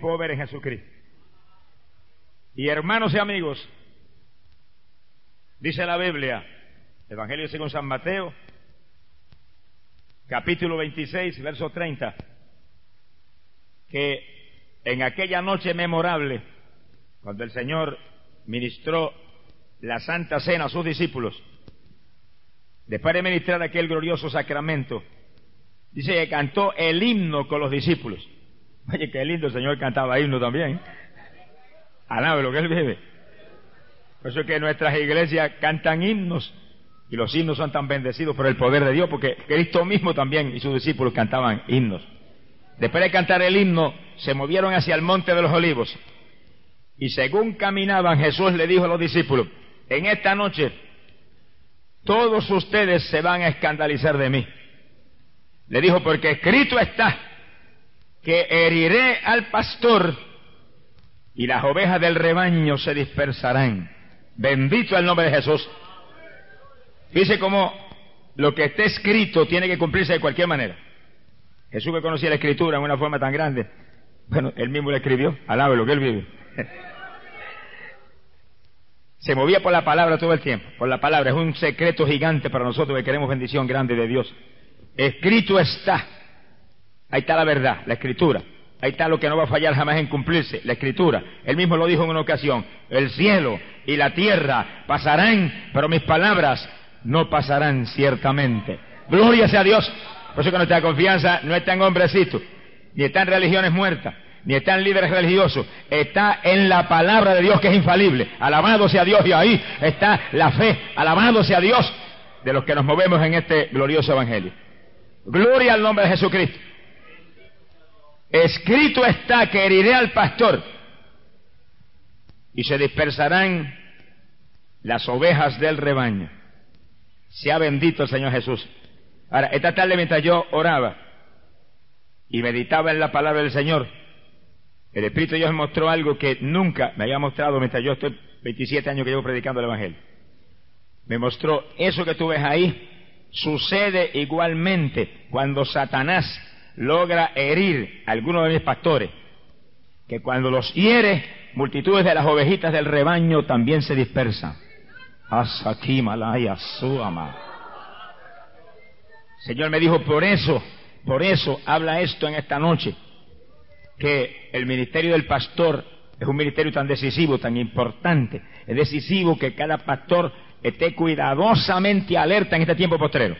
pobre en Jesucristo. Y hermanos y amigos, dice la Biblia, Evangelio según San Mateo, capítulo 26, verso 30, que en aquella noche memorable, cuando el Señor ministró la Santa Cena a sus discípulos, después de ministrar aquel glorioso sacramento, dice que cantó el himno con los discípulos. Oye, qué lindo el Señor cantaba himno también. Alabe lo que Él vive. Por eso es que nuestras iglesias cantan himnos y los himnos son tan bendecidos por el poder de Dios, porque Cristo mismo también y sus discípulos cantaban himnos. Después de cantar el himno, se movieron hacia el monte de los olivos. Y según caminaban, Jesús le dijo a los discípulos, en esta noche todos ustedes se van a escandalizar de mí. Le dijo, porque escrito está que heriré al pastor y las ovejas del rebaño se dispersarán. Bendito el nombre de Jesús. Dice cómo lo que esté escrito tiene que cumplirse de cualquier manera. Jesús que conocía la escritura en una forma tan grande, bueno, él mismo la escribió, alabe lo que él vive. Se movía por la palabra todo el tiempo, por la palabra. Es un secreto gigante para nosotros que queremos bendición grande de Dios. Escrito está. Ahí está la verdad, la escritura. Ahí está lo que no va a fallar jamás en cumplirse, la escritura. Él mismo lo dijo en una ocasión. El cielo y la tierra pasarán, pero mis palabras no pasarán ciertamente. Gloria sea a Dios. Por eso que nuestra confianza no está en hombrecitos, ni está en religiones muertas, ni está en líderes religiosos, está en la palabra de Dios que es infalible. Alabado sea Dios y ahí está la fe, alabado sea Dios de los que nos movemos en este glorioso evangelio. Gloria al nombre de Jesucristo. Escrito está que heriré al pastor y se dispersarán las ovejas del rebaño. Sea bendito el Señor Jesús. Ahora, esta tarde mientras yo oraba y meditaba en la palabra del Señor, el Espíritu de Dios me mostró algo que nunca me había mostrado mientras yo estoy 27 años que llevo predicando el Evangelio. Me mostró eso que tú ves ahí, sucede igualmente cuando Satanás logra herir a algunos de mis pastores, que cuando los hiere, multitudes de las ovejitas del rebaño también se dispersan. Señor me dijo, por eso, por eso habla esto en esta noche, que el ministerio del pastor es un ministerio tan decisivo, tan importante. Es decisivo que cada pastor esté cuidadosamente alerta en este tiempo postrero.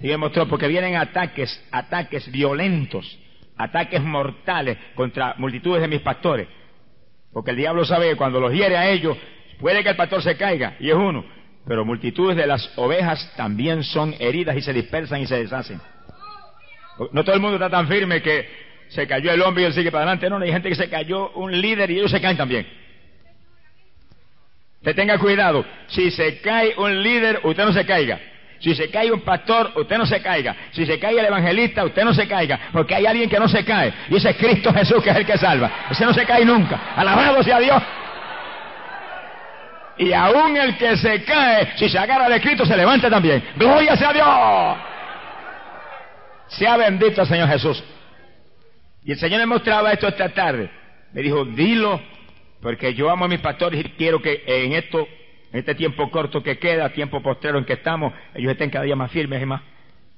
Y me mostró, porque vienen ataques, ataques violentos, ataques mortales contra multitudes de mis pastores. Porque el diablo sabe que cuando los hiere a ellos, puede que el pastor se caiga, y es uno. Pero multitudes de las ovejas también son heridas y se dispersan y se deshacen. No todo el mundo está tan firme que se cayó el hombre y él sigue para adelante. No, no hay gente que se cayó un líder y ellos se caen también. Usted tenga cuidado. Si se cae un líder, usted no se caiga. Si se cae un pastor, usted no se caiga. Si se cae el evangelista, usted no se caiga. Porque hay alguien que no se cae. Y ese es Cristo Jesús, que es el que salva. Ese no se cae nunca. Alabado sea Dios. Y aún el que se cae, si se agarra de Cristo, se levanta también. Gloria sea Dios. Sea bendito el Señor Jesús. Y el Señor me mostraba esto esta tarde. Me dijo, dilo, porque yo amo a mis pastores y quiero que en esto en este tiempo corto que queda, tiempo postrero en que estamos, ellos estén cada día más firmes y más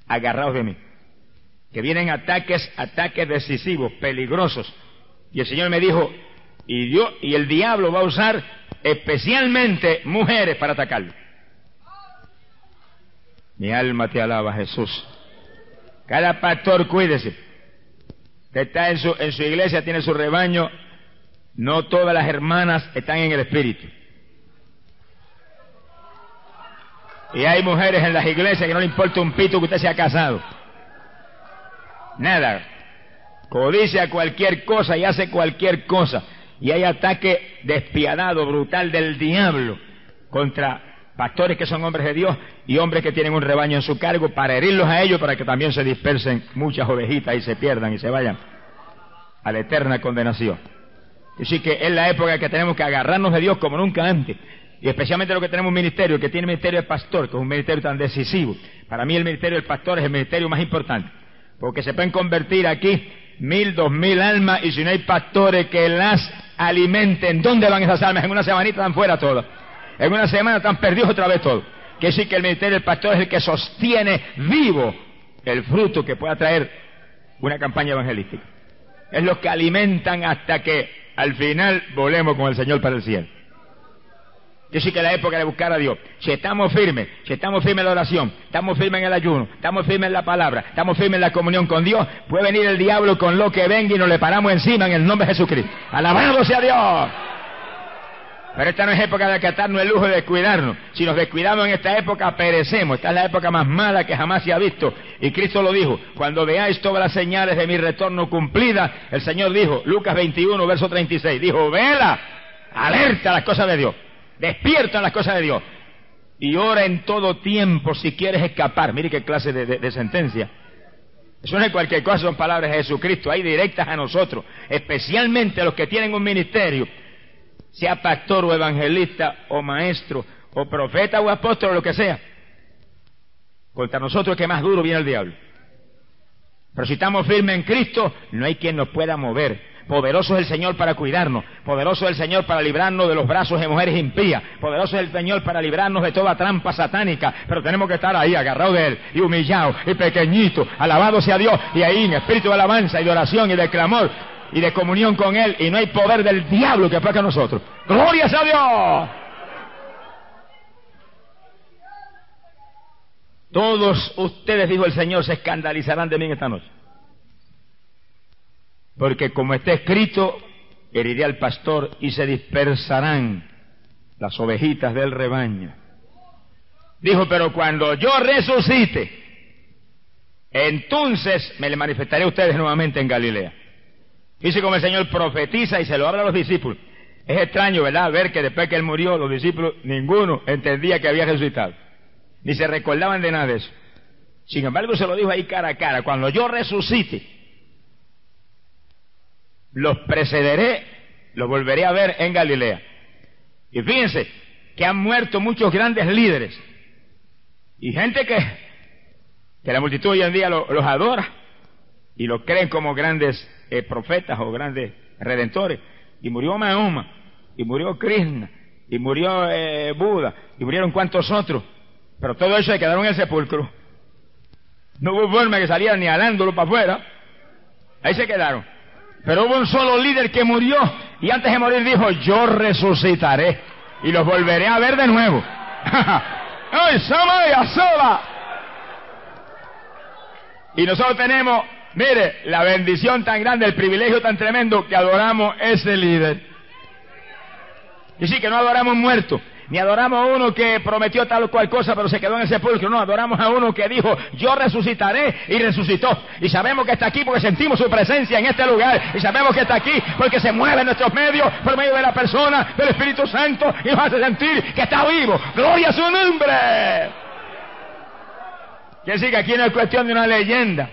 agarrados de mí. Que vienen ataques, ataques decisivos, peligrosos. Y el Señor me dijo, y, Dios, y el diablo va a usar especialmente mujeres para atacarlo. Mi alma te alaba, Jesús. Cada pastor, cuídese. Que está en su, en su iglesia, tiene su rebaño. No todas las hermanas están en el Espíritu. Y hay mujeres en las iglesias que no le importa un pito que usted se ha casado. Nada. Codicia cualquier cosa y hace cualquier cosa. Y hay ataque despiadado, brutal del diablo contra pastores que son hombres de Dios y hombres que tienen un rebaño en su cargo para herirlos a ellos para que también se dispersen muchas ovejitas y se pierdan y se vayan a la eterna condenación. Así que es la época que tenemos que agarrarnos de Dios como nunca antes y especialmente lo que tenemos un ministerio, que tiene el ministerio de pastor, que es un ministerio tan decisivo. Para mí el ministerio del pastor es el ministerio más importante, porque se pueden convertir aquí mil, dos mil almas y si no hay pastores que las alimenten, ¿dónde van esas almas? En una semanita están fuera todas. En una semana están perdidos otra vez todos. Que sí que el ministerio del pastor es el que sostiene vivo el fruto que pueda traer una campaña evangelística. Es los que alimentan hasta que al final volemos con el Señor para el cielo. Yo sí que la época de buscar a Dios. Si estamos firmes, si estamos firmes en la oración, estamos firmes en el ayuno, estamos firmes en la palabra, estamos firmes en la comunión con Dios, puede venir el diablo con lo que venga y nos le paramos encima en el nombre de Jesucristo. Alabado sea Dios. Pero esta no es época de acatarnos el lujo de descuidarnos. Si nos descuidamos en esta época, perecemos. Esta es la época más mala que jamás se ha visto. Y Cristo lo dijo. Cuando veáis todas las señales de mi retorno cumplidas, el Señor dijo, Lucas 21, verso 36, dijo, vela, alerta a las cosas de Dios. Despierta a las cosas de Dios. Y ora en todo tiempo si quieres escapar. Mire qué clase de, sentencia. Eso no es cualquier cosa, son palabras de Jesucristo, hay directas a nosotros, especialmente a los que tienen un ministerio sea pastor o evangelista o maestro o profeta o apóstol o lo que sea. Contra nosotros que más duro viene el diablo. Pero si estamos firmes en Cristo, no hay quien nos pueda mover. Poderoso es el Señor para cuidarnos. Poderoso es el Señor para librarnos de los brazos de mujeres impías. Poderoso es el Señor para librarnos de toda trampa satánica. Pero tenemos que estar ahí, agarrados de Él, y humillados, y pequeñitos. Alabado sea Dios. Y ahí, en espíritu de alabanza y de oración y de clamor, y de comunión con Él y no hay poder del diablo que aplaque a nosotros. ¡Gloria a Dios! Todos ustedes, dijo el Señor, se escandalizarán de mí esta noche. Porque como está escrito, heriré al pastor y se dispersarán las ovejitas del rebaño. Dijo, pero cuando yo resucite, entonces me le manifestaré a ustedes nuevamente en Galilea. Dice como el Señor profetiza y se lo habla a los discípulos. Es extraño, ¿verdad? Ver que después que Él murió, los discípulos, ninguno entendía que había resucitado. Ni se recordaban de nada de eso. Sin embargo, se lo dijo ahí cara a cara. Cuando yo resucite, los precederé, los volveré a ver en Galilea. Y fíjense que han muerto muchos grandes líderes. Y gente que, que la multitud hoy en día los adora y los creen como grandes eh, profetas o grandes redentores. Y murió Mahoma, y murió Krishna, y murió eh, Buda, y murieron cuantos otros. Pero todo eso se quedaron en el sepulcro. No hubo forma que salieran ni alándolo para afuera. Ahí se quedaron. Pero hubo un solo líder que murió y antes de morir dijo, yo resucitaré y los volveré a ver de nuevo. ¡Ay, Samaya, sola! Y nosotros tenemos Mire, la bendición tan grande, el privilegio tan tremendo que adoramos ese líder. Y sí, que no adoramos muerto, ni adoramos a uno que prometió tal o cual cosa, pero se quedó en el sepulcro. No, adoramos a uno que dijo, yo resucitaré y resucitó. Y sabemos que está aquí porque sentimos su presencia en este lugar. Y sabemos que está aquí porque se mueve en nuestros medios por medio de la persona del Espíritu Santo y nos hace sentir que está vivo. Gloria a su nombre. Quiere decir que aquí no es cuestión de una leyenda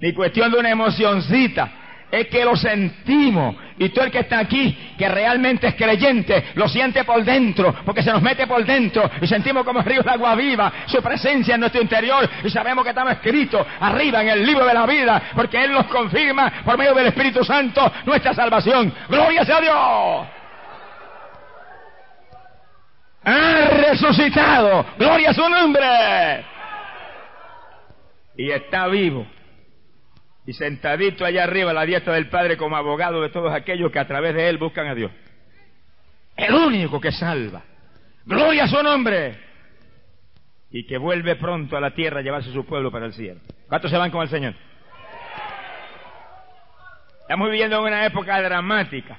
ni cuestión de una emocioncita. Es que lo sentimos. Y tú el que está aquí, que realmente es creyente, lo siente por dentro, porque se nos mete por dentro y sentimos como ríos de agua viva, su presencia en nuestro interior y sabemos que estamos escritos arriba en el libro de la vida, porque Él nos confirma por medio del Espíritu Santo nuestra salvación. Gloria sea a Dios. Ha resucitado. Gloria a su nombre. Y está vivo y sentadito allá arriba a la diestra del Padre como abogado de todos aquellos que a través de Él buscan a Dios. El único que salva. Gloria a su nombre. Y que vuelve pronto a la tierra a llevarse su pueblo para el cielo. ¿Cuántos se van con el Señor? Estamos viviendo en una época dramática.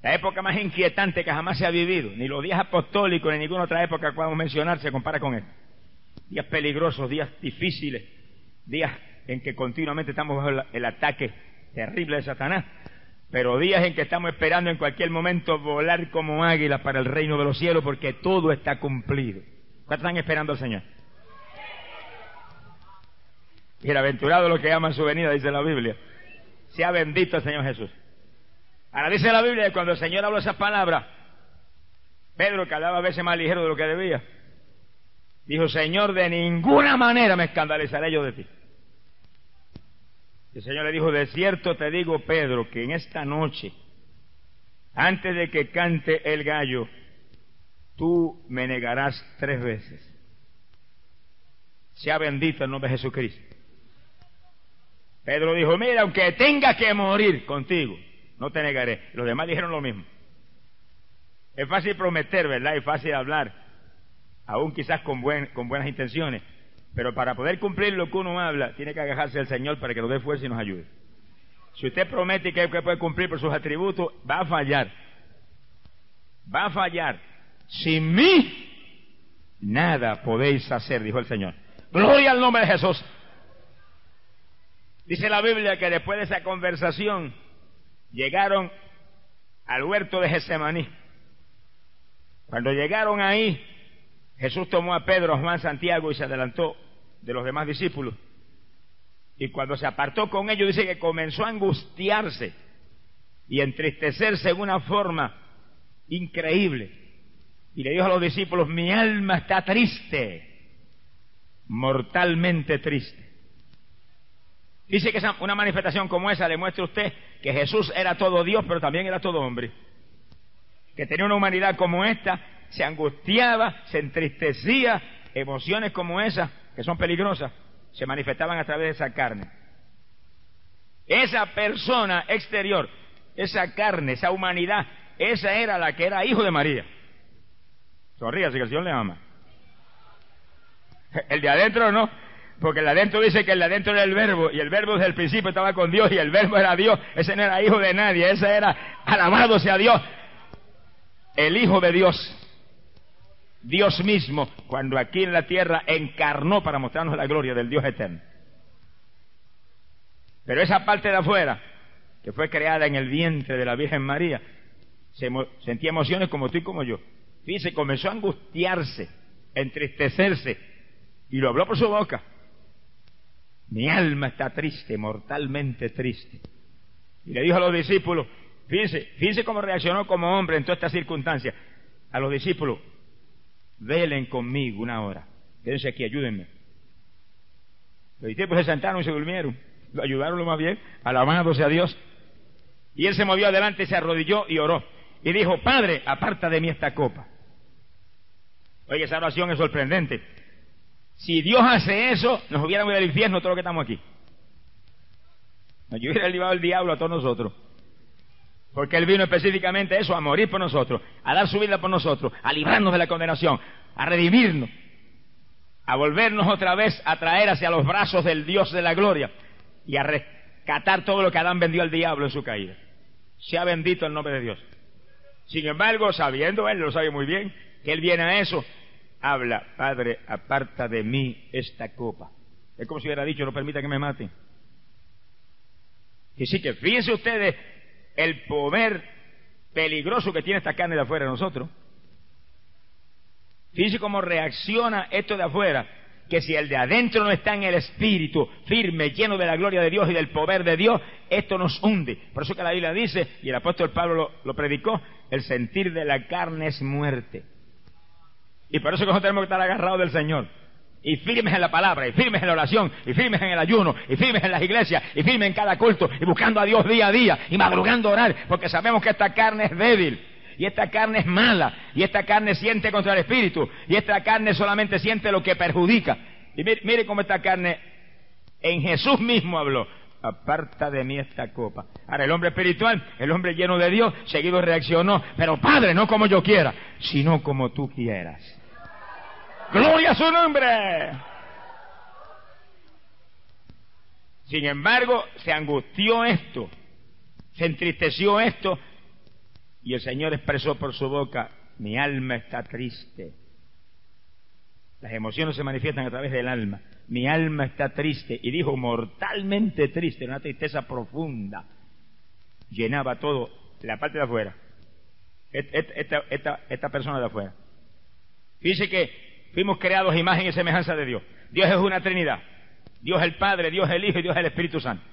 La época más inquietante que jamás se ha vivido. Ni los días apostólicos ni ninguna otra época que podamos mencionar se compara con él. Días peligrosos, días difíciles, días en que continuamente estamos bajo el ataque terrible de Satanás, pero días en que estamos esperando en cualquier momento volar como águilas para el reino de los cielos porque todo está cumplido. ¿Cuántos están esperando al Señor? Bienaventurado lo que aman su venida, dice la Biblia. Sea bendito el Señor Jesús. Ahora dice la Biblia que cuando el Señor habló esas palabras, Pedro, que hablaba a veces más ligero de lo que debía, dijo, Señor, de ninguna manera me escandalizaré yo de ti. El Señor le dijo, de cierto te digo, Pedro, que en esta noche, antes de que cante el gallo, tú me negarás tres veces. Sea bendito el nombre de Jesucristo. Pedro dijo, mira, aunque tenga que morir contigo, no te negaré. Los demás dijeron lo mismo. Es fácil prometer, ¿verdad? Es fácil hablar, aún quizás con, buen, con buenas intenciones. Pero para poder cumplir lo que uno habla, tiene que agajarse al Señor para que nos dé fuerza y nos ayude. Si usted promete que puede cumplir por sus atributos, va a fallar. Va a fallar. Sin mí, nada podéis hacer, dijo el Señor. Gloria al nombre de Jesús. Dice la Biblia que después de esa conversación llegaron al huerto de Getsemaní. Cuando llegaron ahí, Jesús tomó a Pedro, Juan, Santiago y se adelantó de los demás discípulos. Y cuando se apartó con ellos, dice que comenzó a angustiarse y entristecerse en una forma increíble. Y le dijo a los discípulos, mi alma está triste, mortalmente triste. Dice que una manifestación como esa le muestra a usted que Jesús era todo Dios, pero también era todo hombre. Que tenía una humanidad como esta, se angustiaba, se entristecía, emociones como esas, que son peligrosas, se manifestaban a través de esa carne. Esa persona exterior, esa carne, esa humanidad, esa era la que era hijo de María. Sonríase que el Señor le ama. El de adentro no, porque el de adentro dice que el de adentro era el verbo, y el verbo desde el principio estaba con Dios, y el verbo era Dios, ese no era hijo de nadie, ese era, alabado sea Dios, el hijo de Dios. Dios mismo, cuando aquí en la tierra encarnó para mostrarnos la gloria del Dios eterno. Pero esa parte de afuera, que fue creada en el vientre de la Virgen María, se sentía emociones como tú y como yo. Fíjese, comenzó a angustiarse, a entristecerse, y lo habló por su boca. Mi alma está triste, mortalmente triste. Y le dijo a los discípulos, fíjense, fíjense cómo reaccionó como hombre en todas estas circunstancias. A los discípulos, velen conmigo una hora. Quédense aquí, ayúdenme. Los discípulos se sentaron y se durmieron. Lo ayudaron lo más bien, alabado sea Dios. Y él se movió adelante, se arrodilló y oró. Y dijo, Padre, aparta de mí esta copa. Oye, esa oración es sorprendente. Si Dios hace eso, nos hubiéramos ido al infierno todos los que estamos aquí. Nos hubiera llevado el diablo a todos nosotros. Porque Él vino específicamente a eso, a morir por nosotros, a dar su vida por nosotros, a librarnos de la condenación, a redimirnos, a volvernos otra vez a traer hacia los brazos del Dios de la gloria y a rescatar todo lo que Adán vendió al diablo en su caída. Sea bendito el nombre de Dios. Sin embargo, sabiendo Él, lo sabe muy bien, que Él viene a eso, habla, Padre, aparta de mí esta copa. Es como si hubiera dicho, no permita que me maten. Y sí que fíjense ustedes el poder peligroso que tiene esta carne de afuera de nosotros. Fíjense cómo reacciona esto de afuera, que si el de adentro no está en el espíritu, firme, lleno de la gloria de Dios y del poder de Dios, esto nos hunde. Por eso que la Biblia dice, y el apóstol Pablo lo, predicó, el sentir de la carne es muerte. Y por eso que nosotros tenemos que estar agarrados del Señor y firmes en la palabra, y firmes en la oración, y firmes en el ayuno, y firmes en las iglesias, y firmes en cada culto, y buscando a Dios día a día, y madrugando orar, porque sabemos que esta carne es débil, y esta carne es mala, y esta carne siente contra el Espíritu, y esta carne solamente siente lo que perjudica. Y mire, mire cómo esta carne en Jesús mismo habló, aparta de mí esta copa. Ahora el hombre espiritual, el hombre lleno de Dios, seguido reaccionó, pero Padre, no como yo quiera, sino como tú quieras. Gloria a su nombre. Sin embargo, se angustió esto, se entristeció esto, y el Señor expresó por su boca, mi alma está triste. Las emociones se manifiestan a través del alma. Mi alma está triste. Y dijo, mortalmente triste, una tristeza profunda. Llenaba todo, la parte de afuera. Esta, persona de afuera. Dice que Fuimos creados imagen y semejanza de Dios. Dios es una Trinidad. Dios el Padre, Dios el Hijo y Dios el Espíritu Santo.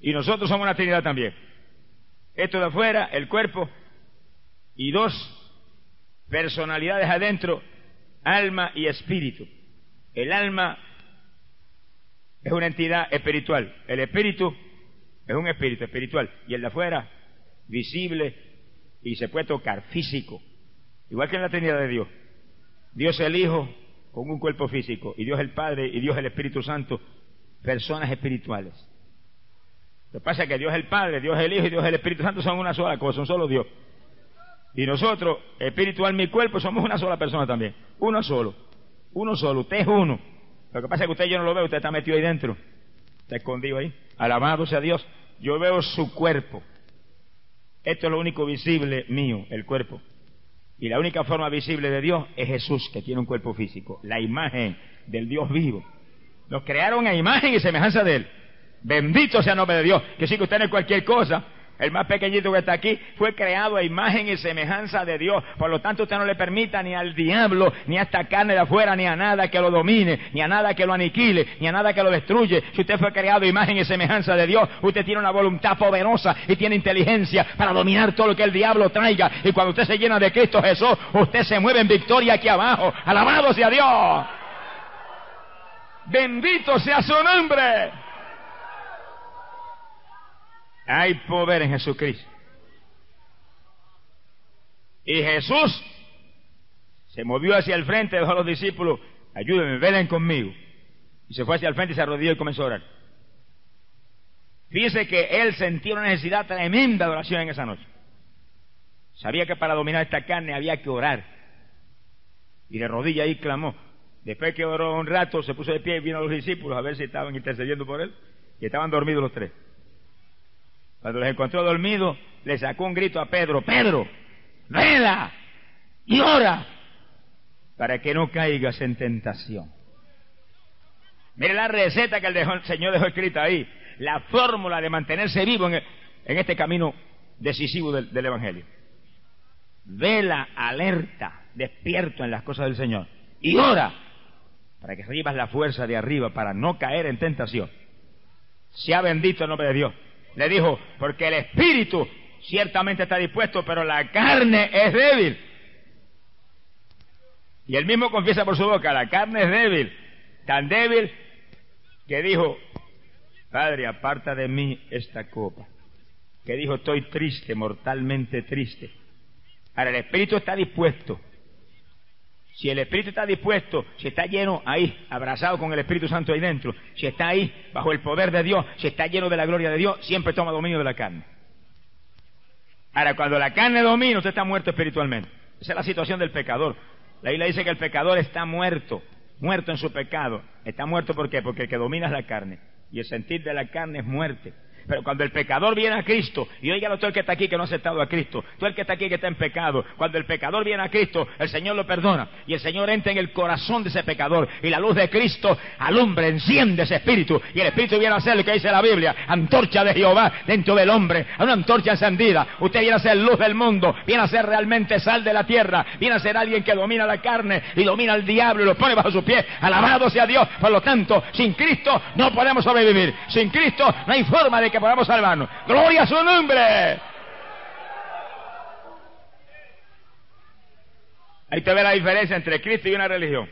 Y nosotros somos una Trinidad también. Esto de afuera, el cuerpo, y dos personalidades adentro, alma y espíritu. El alma es una entidad espiritual. El espíritu Es un espíritu espiritual. Y el de afuera, visible y se puede tocar, físico. Igual que en la Trinidad de Dios. Dios el Hijo con un cuerpo físico. Y Dios el Padre y Dios el Espíritu Santo, personas espirituales. Lo que pasa es que Dios el Padre, Dios el Hijo y Dios el Espíritu Santo son una sola cosa, un solo Dios. Y nosotros, espiritual, mi cuerpo, somos una sola persona también. Uno solo. Uno solo. Usted es uno. Lo que pasa es que usted yo no lo veo, usted está metido ahí dentro. Está escondido ahí. Alabado sea Dios. Yo veo su cuerpo. Esto es lo único visible mío, el cuerpo. Y la única forma visible de Dios es Jesús, que tiene un cuerpo físico. La imagen del Dios vivo. Nos crearon a imagen y semejanza de Él. Bendito sea el nombre de Dios. Que si que usted no es cualquier cosa, el más pequeñito que está aquí, fue creado a imagen y semejanza de Dios. Por lo tanto, usted no le permita ni al diablo, ni a esta carne de afuera, ni a nada que lo domine, ni a nada que lo aniquile, ni a nada que lo destruye. Si usted fue creado a imagen y semejanza de Dios, usted tiene una voluntad poderosa y tiene inteligencia para dominar todo lo que el diablo traiga. Y cuando usted se llena de Cristo Jesús, usted se mueve en victoria aquí abajo. Alabado sea Dios. Bendito sea su nombre. Hay poder en Jesucristo. Y Jesús se movió hacia el frente, dejó a los discípulos, ayúdenme, velen conmigo. Y se fue hacia el frente y se arrodilló y comenzó a orar. Fíjese que él sentía una necesidad tremenda de oración en esa noche. Sabía que para dominar esta carne había que orar. Y de rodilla ahí clamó. Después que oró un rato, se puso de pie y vino a los discípulos a ver si estaban intercediendo por él. Y estaban dormidos los tres. Cuando los encontró dormidos, le sacó un grito a Pedro, Pedro, vela y ora para que no caigas en tentación. Mire la receta que el, Señor dejó escrita ahí, la fórmula de mantenerse vivo en, este camino decisivo del, del Evangelio. Vela, alerta, despierto en las cosas del Señor y ora para que recibas la fuerza de arriba para no caer en tentación. Sea bendito el nombre de Dios. Le dijo, porque el espíritu ciertamente está dispuesto, pero la carne es débil. Y él mismo confiesa por su boca, la carne es débil, tan débil que dijo, Padre, aparta de mí esta copa. Que dijo, estoy triste, mortalmente triste. Ahora, el espíritu está dispuesto, si el Espíritu está dispuesto, si está lleno ahí, abrazado con el Espíritu Santo ahí dentro, si está ahí bajo el poder de Dios, si está lleno de la gloria de Dios, siempre toma dominio de la carne. Ahora, cuando la carne domina, usted está muerto espiritualmente. Esa es la situación del pecador. La Biblia dice que el pecador está muerto, muerto en su pecado. Está muerto. Porque el que domina es la carne. Y el sentir de la carne es muerte. Pero cuando el pecador viene a Cristo, y oígalo todo el que está aquí que no ha aceptado a Cristo, todo el que está aquí que está en pecado, cuando el pecador viene a Cristo, el Señor lo perdona, y el Señor entra en el corazón de ese pecador, y la luz de Cristo alumbra, enciende ese espíritu, y el espíritu viene a ser lo que dice la Biblia, antorcha de Jehová dentro del hombre, a una antorcha encendida, usted viene a ser luz del mundo, viene a ser realmente sal de la tierra, viene a ser alguien que domina la carne y domina al diablo y lo pone bajo sus pies, alabado sea Dios, por lo tanto, sin Cristo no podemos sobrevivir, sin Cristo no hay forma de que podamos salvarnos. Gloria a su nombre. Ahí te ve la diferencia entre Cristo y una religión.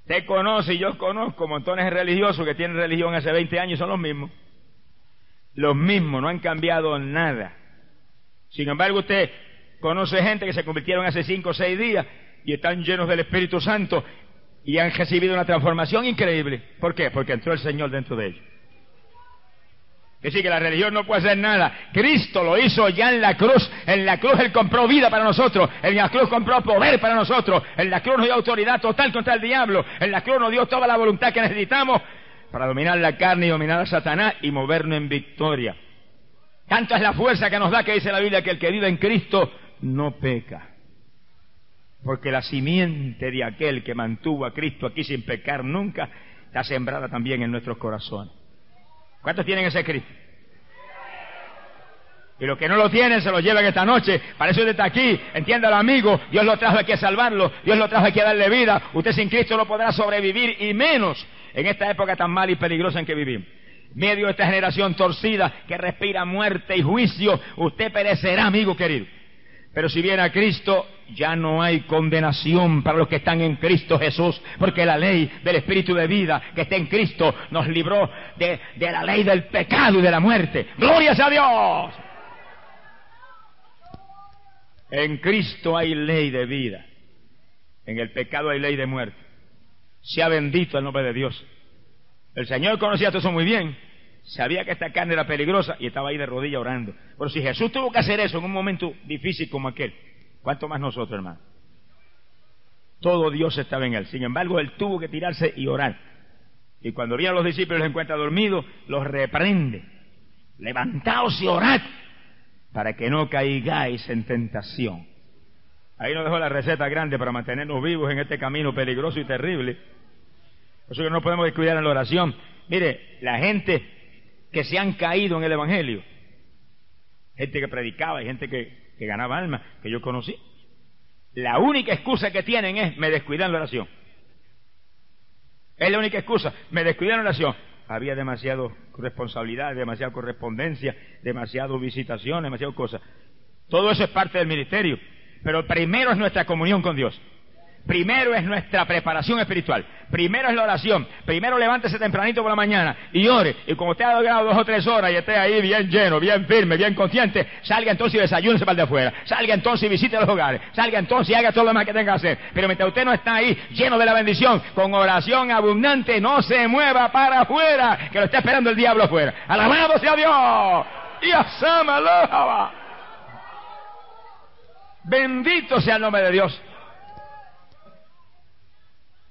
Usted conoce y yo conozco montones de religiosos que tienen religión hace 20 años y son los mismos. Los mismos, no han cambiado nada. Sin embargo, usted conoce gente que se convirtieron hace 5 o 6 días y están llenos del Espíritu Santo y han recibido una transformación increíble. ¿Por qué? Porque entró el Señor dentro de ellos. Es decir, que la religión no puede hacer nada. Cristo lo hizo ya en la cruz. En la cruz Él compró vida para nosotros. En la cruz compró poder para nosotros. En la cruz nos dio autoridad total contra el diablo. En la cruz nos dio toda la voluntad que necesitamos para dominar la carne y dominar a Satanás y movernos en victoria. Tanta es la fuerza que nos da que dice la Biblia que el que vive en Cristo no peca. Porque la simiente de aquel que mantuvo a Cristo aquí sin pecar nunca está sembrada también en nuestros corazones. ¿Cuántos tienen ese Cristo? Y los que no lo tienen se lo llevan esta noche. Para eso usted está aquí. Entiéndalo, amigo. Dios lo trajo aquí a salvarlo. Dios lo trajo aquí a darle vida. Usted sin Cristo no podrá sobrevivir y menos en esta época tan mala y peligrosa en que vivimos. Medio de esta generación torcida que respira muerte y juicio, usted perecerá, amigo querido. Pero si viene a Cristo, ya no hay condenación para los que están en Cristo Jesús, porque la ley del Espíritu de vida que está en Cristo nos libró de, de la ley del pecado y de la muerte. ¡Glorias a Dios! En Cristo hay ley de vida. En el pecado hay ley de muerte. Sea bendito el nombre de Dios. El Señor conocía todo eso muy bien. Sabía que esta carne era peligrosa y estaba ahí de rodillas orando. Pero si Jesús tuvo que hacer eso en un momento difícil como aquel, ¿cuánto más nosotros, hermano? Todo Dios estaba en él. Sin embargo, él tuvo que tirarse y orar. Y cuando vienen los discípulos los encuentra dormidos, los reprende. Levantaos y orad para que no caigáis en tentación. Ahí nos dejó la receta grande para mantenernos vivos en este camino peligroso y terrible. Por eso que no podemos descuidar en la oración. Mire, la gente que se han caído en el Evangelio. Gente que predicaba y gente que, ganaba alma, que yo conocí. La única excusa que tienen es me descuidan la oración. Es la única excusa, me descuidan la oración. Había demasiado responsabilidad, demasiada correspondencia, demasiado visitación, demasiadas cosas. Todo eso es parte del ministerio. Pero primero es nuestra comunión con Dios. Primero es nuestra preparación espiritual. Primero es la oración. Primero levántese tempranito por la mañana y ore. Y como usted ha logrado dos o tres horas y esté ahí bien lleno, bien firme, bien consciente, salga entonces y desayúnese para de afuera. Salga entonces y visite los hogares. Salga entonces y haga todo lo demás que tenga que hacer. Pero mientras usted no está ahí lleno de la bendición, con oración abundante, no se mueva para afuera, que lo está esperando el diablo afuera. Alabado sea Dios. Y a Bendito sea el nombre de Dios.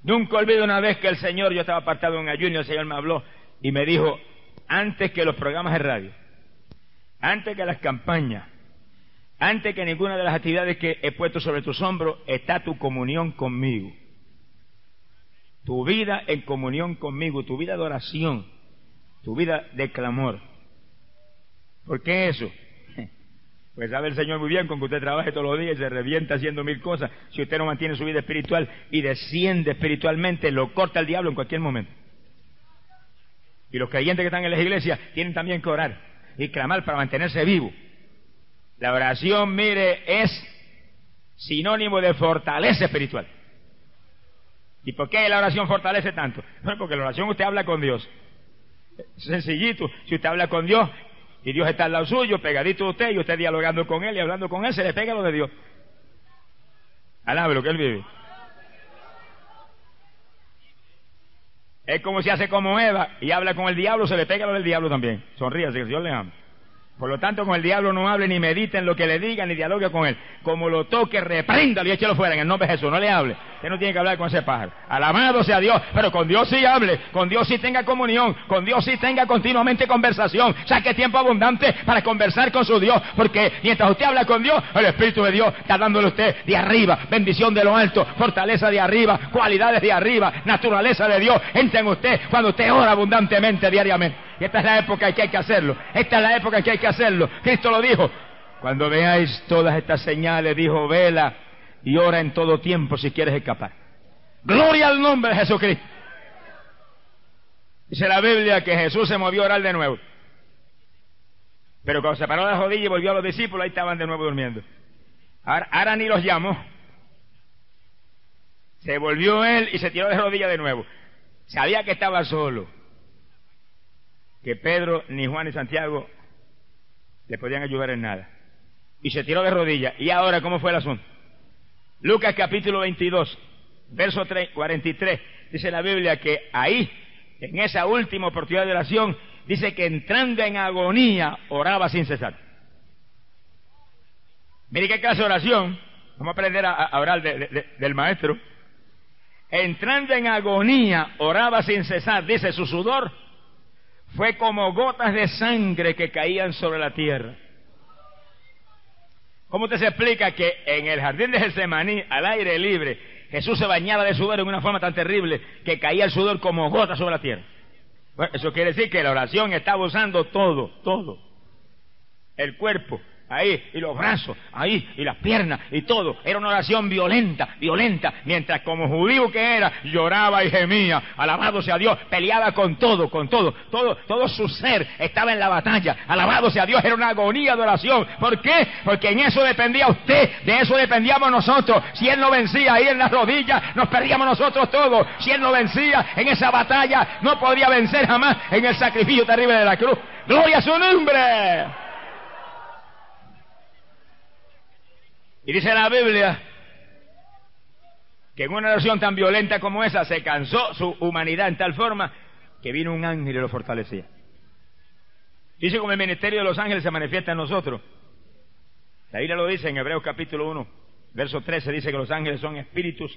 Nunca olvido una vez que el Señor, yo estaba apartado en ayuno, el Señor me habló y me dijo, antes que los programas de radio, antes que las campañas, antes que ninguna de las actividades que he puesto sobre tus hombros, está tu comunión conmigo. Tu vida en comunión conmigo, tu vida de oración, tu vida de clamor. ¿Por qué eso? Pues sabe el Señor muy bien con que usted trabaje todos los días y se revienta haciendo mil cosas. Si usted no mantiene su vida espiritual y desciende espiritualmente, lo corta el diablo en cualquier momento. Y los creyentes que están en las iglesias tienen también que orar y clamar para mantenerse vivo. La oración, mire, es sinónimo de fortaleza espiritual. ¿Y por qué la oración fortalece tanto? Porque la oración usted habla con Dios. Sencillito, si usted habla con Dios, y Dios está al lado suyo, pegadito a usted, y usted dialogando con Él y hablando con Él, se le pega lo de Dios. Alabe lo que Él vive. Es como si hace como Eva y habla con el diablo, se le pega lo del diablo también. Sonríase, que el Dios le ama. Por lo tanto, con el diablo no hable ni medite en lo que le diga ni dialogue con él. Como lo toque, repréndalo y échelo fuera en el nombre de Jesús. No le hable. Usted no tiene que hablar con ese pájaro. Alabado sea Dios. Pero con Dios sí hable. Con Dios sí tenga comunión. Con Dios sí tenga continuamente conversación. Saque tiempo abundante para conversar con su Dios. Porque mientras usted habla con Dios, el Espíritu de Dios está dándole a usted de arriba. Bendición de lo alto. Fortaleza de arriba. Cualidades de arriba. Naturaleza de Dios. Entra en usted cuando usted ora abundantemente diariamente. Esta es la época en que hay que hacerlo. Esta es la época en que hay que hacerlo. Cristo lo dijo. Cuando veáis todas estas señales, dijo, vela y ora en todo tiempo si quieres escapar. Gloria al nombre de Jesucristo. Dice la Biblia que Jesús se movió a orar de nuevo. Pero cuando se paró las rodillas y volvió a los discípulos, ahí estaban de nuevo durmiendo. Ahora, ahora ni los llamó. Se volvió él y se tiró de rodillas de nuevo. Sabía que estaba solo que Pedro, ni Juan, ni Santiago le podían ayudar en nada. Y se tiró de rodillas. ¿Y ahora cómo fue el asunto? Lucas capítulo 22, verso 43, dice la Biblia que ahí, en esa última oportunidad de oración, dice que entrando en agonía oraba sin cesar. Mire qué clase de oración. Vamos a aprender a, orar del maestro. Entrando en agonía oraba sin cesar, dice su sudor fue como gotas de sangre que caían sobre la tierra. ¿Cómo te se explica que en el jardín de Getsemaní, al aire libre, Jesús se bañaba de sudor en una forma tan terrible que caía el sudor como gotas sobre la tierra? eso quiere decir que la oración estaba usando todo, todo. El cuerpo, ahí, y los brazos, ahí, y las piernas, y todo. Era una oración violenta, violenta, mientras como judío que era, lloraba y gemía, alabado sea Dios, peleaba con todo, con todo, todo, todo su ser estaba en la batalla, alabado sea Dios, era una agonía de oración. ¿Por qué? Porque en eso dependía usted, de eso dependíamos nosotros. Si Él no vencía ahí en las rodillas, nos perdíamos nosotros todos. Si Él no vencía en esa batalla, no podría vencer jamás en el sacrificio terrible de la cruz. ¡Gloria a su nombre! Y dice la Biblia que en una oración tan violenta como esa se cansó su humanidad en tal forma que vino un ángel y lo fortalecía. Dice como el ministerio de los ángeles se manifiesta en nosotros. La Biblia lo dice en Hebreos capítulo 1, verso 13, dice que los ángeles son espíritus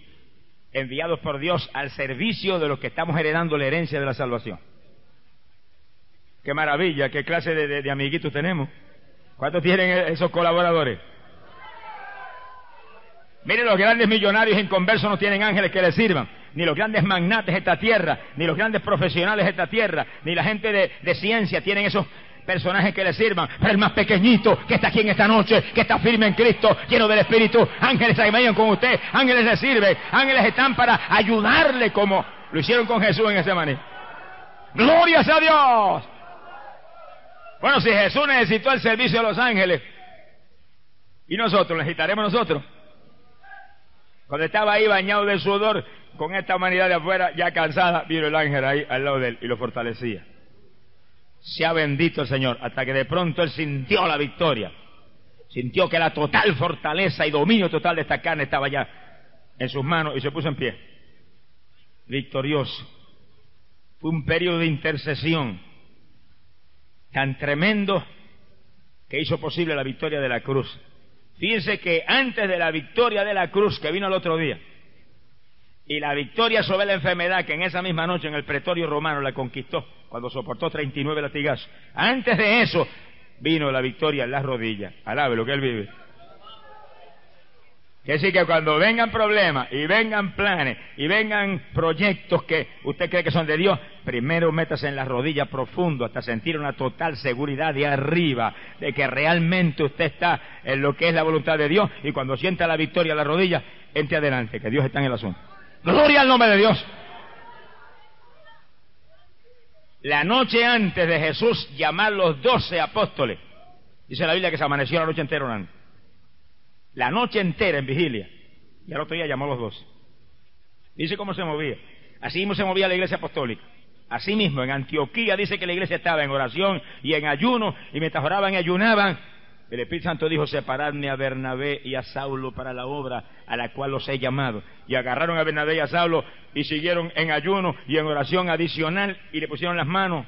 enviados por Dios al servicio de los que estamos heredando la herencia de la salvación. Qué maravilla, qué clase de, de amiguitos tenemos. ¿Cuántos tienen esos colaboradores? Miren, los grandes millonarios inconversos no tienen ángeles que les sirvan, ni los grandes magnates de esta tierra, ni los grandes profesionales de esta tierra, ni la gente de, ciencia tienen esos personajes que les sirvan, pero el más pequeñito que está aquí en esta noche, que está firme en Cristo, lleno del Espíritu, ángeles vayan con usted, ángeles le sirven, ángeles están para ayudarle como lo hicieron con Jesús en ese manera. ¡Glorias a Dios! Bueno, si Jesús necesitó el servicio de los ángeles, ¿y nosotros necesitaremos nosotros? Cuando estaba ahí bañado de sudor, con esta humanidad de afuera, ya cansada, vino el ángel ahí al lado de él y lo fortalecía. Se ha bendito el Señor, hasta que de pronto él sintió la victoria. Sintió que la total fortaleza y dominio total de esta carne estaba ya en sus manos y se puso en pie. Victorioso. Fue un periodo de intercesión tan tremendo que hizo posible la victoria de la cruz. Fíjense que antes de la victoria de la cruz que vino el otro día, y la victoria sobre la enfermedad que en esa misma noche en el pretorio romano la conquistó, cuando soportó 39 latigazos, antes de eso vino la victoria en las rodillas. Alabe lo que él vive. Que decir que cuando vengan problemas y vengan planes y vengan proyectos que usted cree que son de Dios, primero métase en la rodilla profundo hasta sentir una total seguridad de arriba de que realmente usted está en lo que es la voluntad de Dios y cuando sienta la victoria en la rodilla, entre adelante, que Dios está en el asunto. Gloria al nombre de Dios. La noche antes de Jesús llamar los doce apóstoles, dice la Biblia que se amaneció la noche entera la noche entera en vigilia. Y al otro día llamó a los dos. Dice cómo se movía. Así mismo se movía la iglesia apostólica. Así mismo, en Antioquía dice que la iglesia estaba en oración y en ayuno, y mientras oraban y ayunaban, el Espíritu Santo dijo, separadme a Bernabé y a Saulo para la obra a la cual los he llamado. Y agarraron a Bernabé y a Saulo y siguieron en ayuno y en oración adicional y le pusieron las manos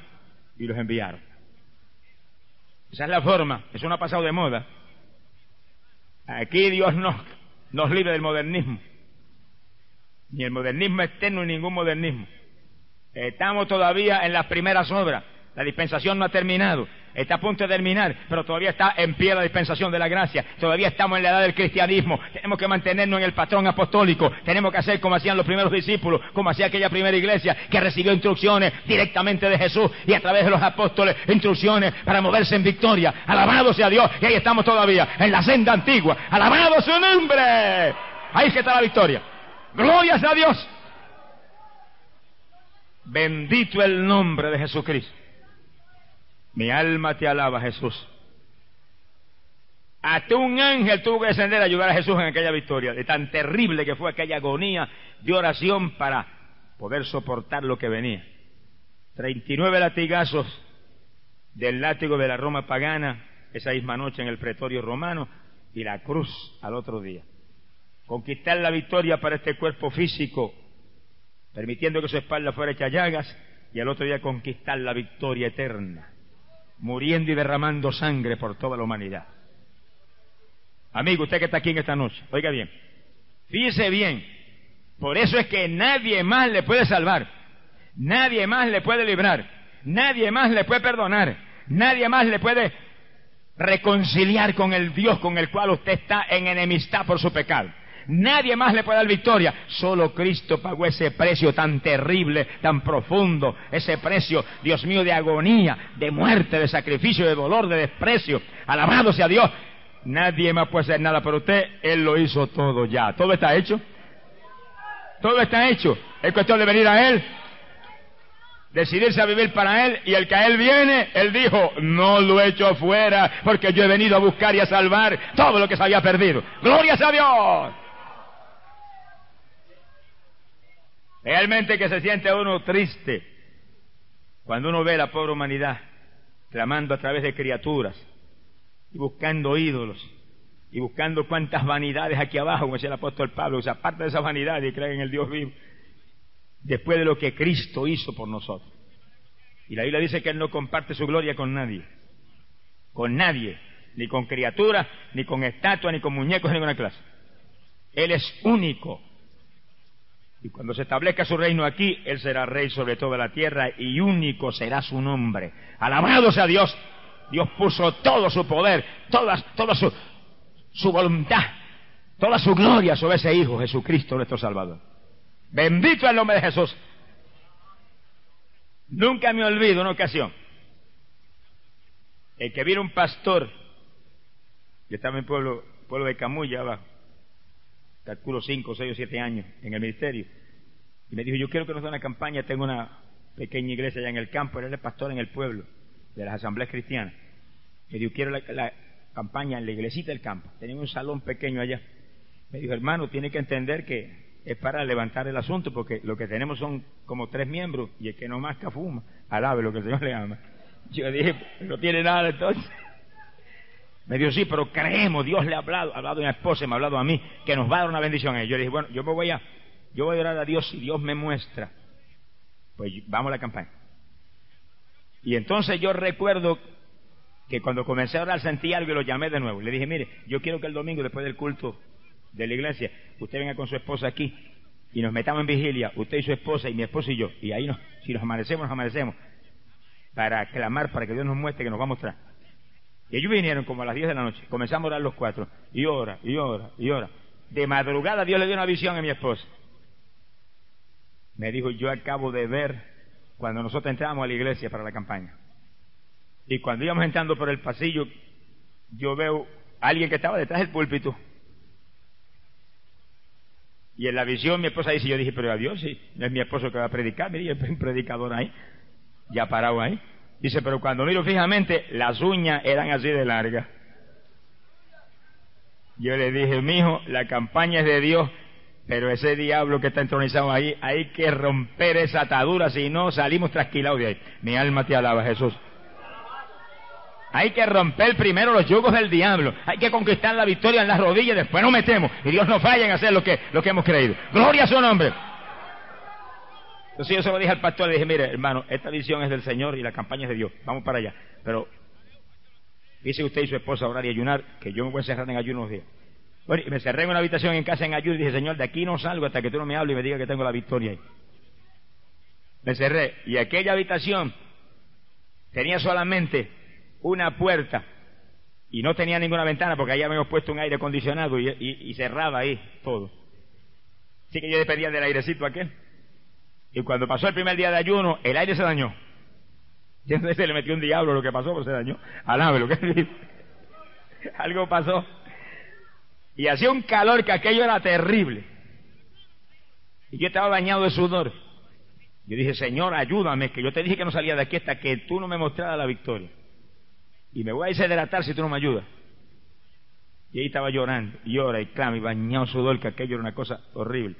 y los enviaron. Esa es la forma, eso no ha pasado de moda. Aquí Dios nos, nos libre del modernismo. Ni el modernismo externo ni ningún modernismo. Estamos todavía en las primeras obras. La dispensación no ha terminado está a punto de terminar, pero todavía está en pie la dispensación de la gracia, todavía estamos en la edad del cristianismo, tenemos que mantenernos en el patrón apostólico, tenemos que hacer como hacían los primeros discípulos, como hacía aquella primera iglesia que recibió instrucciones directamente de Jesús y a través de los apóstoles, instrucciones para moverse en victoria. Alabado sea Dios, y ahí estamos todavía, en la senda antigua, alabado su nombre. Ahí está la victoria. Glorias a Dios. Bendito el nombre de Jesucristo. Mi alma te alaba, Jesús. Hasta un ángel tuvo que descender a ayudar a Jesús en aquella victoria, de tan terrible que fue aquella agonía de oración para poder soportar lo que venía. Treinta y nueve latigazos del látigo de la Roma pagana esa misma noche en el pretorio romano y la cruz al otro día. Conquistar la victoria para este cuerpo físico, permitiendo que su espalda fuera hecha llagas, y al otro día conquistar la victoria eterna muriendo y derramando sangre por toda la humanidad. Amigo, usted que está aquí en esta noche, oiga bien, fíjese bien, por eso es que nadie más le puede salvar, nadie más le puede librar, nadie más le puede perdonar, nadie más le puede reconciliar con el Dios con el cual usted está en enemistad por su pecado. Nadie más le puede dar victoria. Solo Cristo pagó ese precio tan terrible, tan profundo. Ese precio, Dios mío, de agonía, de muerte, de sacrificio, de dolor, de desprecio. Alabado sea Dios. Nadie más puede hacer nada por usted. Él lo hizo todo ya. Todo está hecho. Todo está hecho. Es cuestión de venir a Él, decidirse a vivir para Él, y el que a Él viene, Él dijo, no lo echo fuera, porque yo he venido a buscar y a salvar todo lo que se había perdido. ¡Gloria a Dios! Realmente que se siente uno triste cuando uno ve la pobre humanidad clamando a través de criaturas y buscando ídolos y buscando cuantas vanidades aquí abajo, como decía el apóstol Pablo, o sea, de esa vanidad y creen en el Dios vivo, después de lo que Cristo hizo por nosotros. Y la Biblia dice que Él no comparte su gloria con nadie, con nadie, ni con criaturas, ni con estatuas, ni con muñecos de ninguna clase. Él es único. Y cuando se establezca su reino aquí, Él será rey sobre toda la tierra y único será su nombre. Alabado sea Dios. Dios puso todo su poder, toda, toda su, su voluntad, toda su gloria sobre ese Hijo, Jesucristo nuestro Salvador. Bendito el nombre de Jesús. Nunca me olvido una ocasión. El que vino un pastor, yo estaba en el pueblo, pueblo de Camuya abajo, calculo cinco, seis o siete años en el ministerio, y me dijo, yo quiero que nos dé una campaña, tengo una pequeña iglesia allá en el campo, era el pastor en el pueblo, de las asambleas cristianas. Me dijo, quiero la, campaña en la iglesita del campo, tenía un salón pequeño allá. Me dijo, hermano, tiene que entender que es para levantar el asunto, porque lo que tenemos son como tres miembros, y el que no masca fuma, alabe lo que el Señor le ama. Yo dije, no tiene nada entonces. Me dijo, sí, pero creemos, Dios le ha hablado, ha hablado a mi esposa, me ha hablado a mí, que nos va a dar una bendición a Yo le dije, bueno, yo me voy a, yo voy a orar a Dios y Dios me muestra. Pues vamos a la campaña. Y entonces yo recuerdo que cuando comencé a orar sentí algo y lo llamé de nuevo. Le dije, mire, yo quiero que el domingo, después del culto de la iglesia, usted venga con su esposa aquí y nos metamos en vigilia, usted y su esposa y mi esposo y yo. Y ahí, nos, si nos amanecemos, nos amanecemos, para clamar, para que Dios nos muestre que nos va a mostrar. Y ellos vinieron como a las 10 de la noche. Comenzamos a orar los cuatro. Y ora, y ora, y ora. De madrugada Dios le dio una visión a mi esposa. Me dijo, yo acabo de ver cuando nosotros entramos a la iglesia para la campaña. Y cuando íbamos entrando por el pasillo, yo veo a alguien que estaba detrás del púlpito. Y en la visión mi esposa dice, yo dije, pero adiós, sí, no es mi esposo que va a predicar, mire, hay un predicador ahí, ya parado ahí. Dice, pero cuando miro fijamente, las uñas eran así de largas. Yo le dije, mi hijo, la campaña es de Dios, pero ese diablo que está entronizado ahí, hay que romper esa atadura, si no salimos trasquilados de ahí. Mi alma te alaba, Jesús. Hay que romper primero los yugos del diablo. Hay que conquistar la victoria en las rodillas, después nos metemos. Y Dios no falla en hacer lo que, lo que hemos creído. Gloria a su nombre. Entonces yo se lo dije al pastor, le dije, mire, hermano, esta visión es del Señor y la campaña es de Dios. Vamos para allá. Pero dice usted y su esposa orar y ayunar, que yo me voy a cerrar en ayuno unos días. Bueno, y me cerré en una habitación en casa en ayuno y dije, Señor, de aquí no salgo hasta que tú no me hables y me digas que tengo la victoria ahí. Me cerré. Y aquella habitación tenía solamente una puerta y no tenía ninguna ventana porque ahí habíamos puesto un aire acondicionado y, cerraba ahí todo. Así que yo dependía del airecito aquel. Y cuando pasó el primer día de ayuno, el aire se dañó. Y entonces se le metió un diablo lo que pasó, pero se dañó. Alábe lo que Algo pasó. Y hacía un calor que aquello era terrible. Y yo estaba bañado de sudor. Yo dije, Señor, ayúdame, que yo te dije que no salía de aquí hasta que tú no me mostraras la victoria. Y me voy a deshidratar si tú no me ayudas. Y ahí estaba llorando, y llora y clama, y bañado sudor, que aquello era una cosa horrible.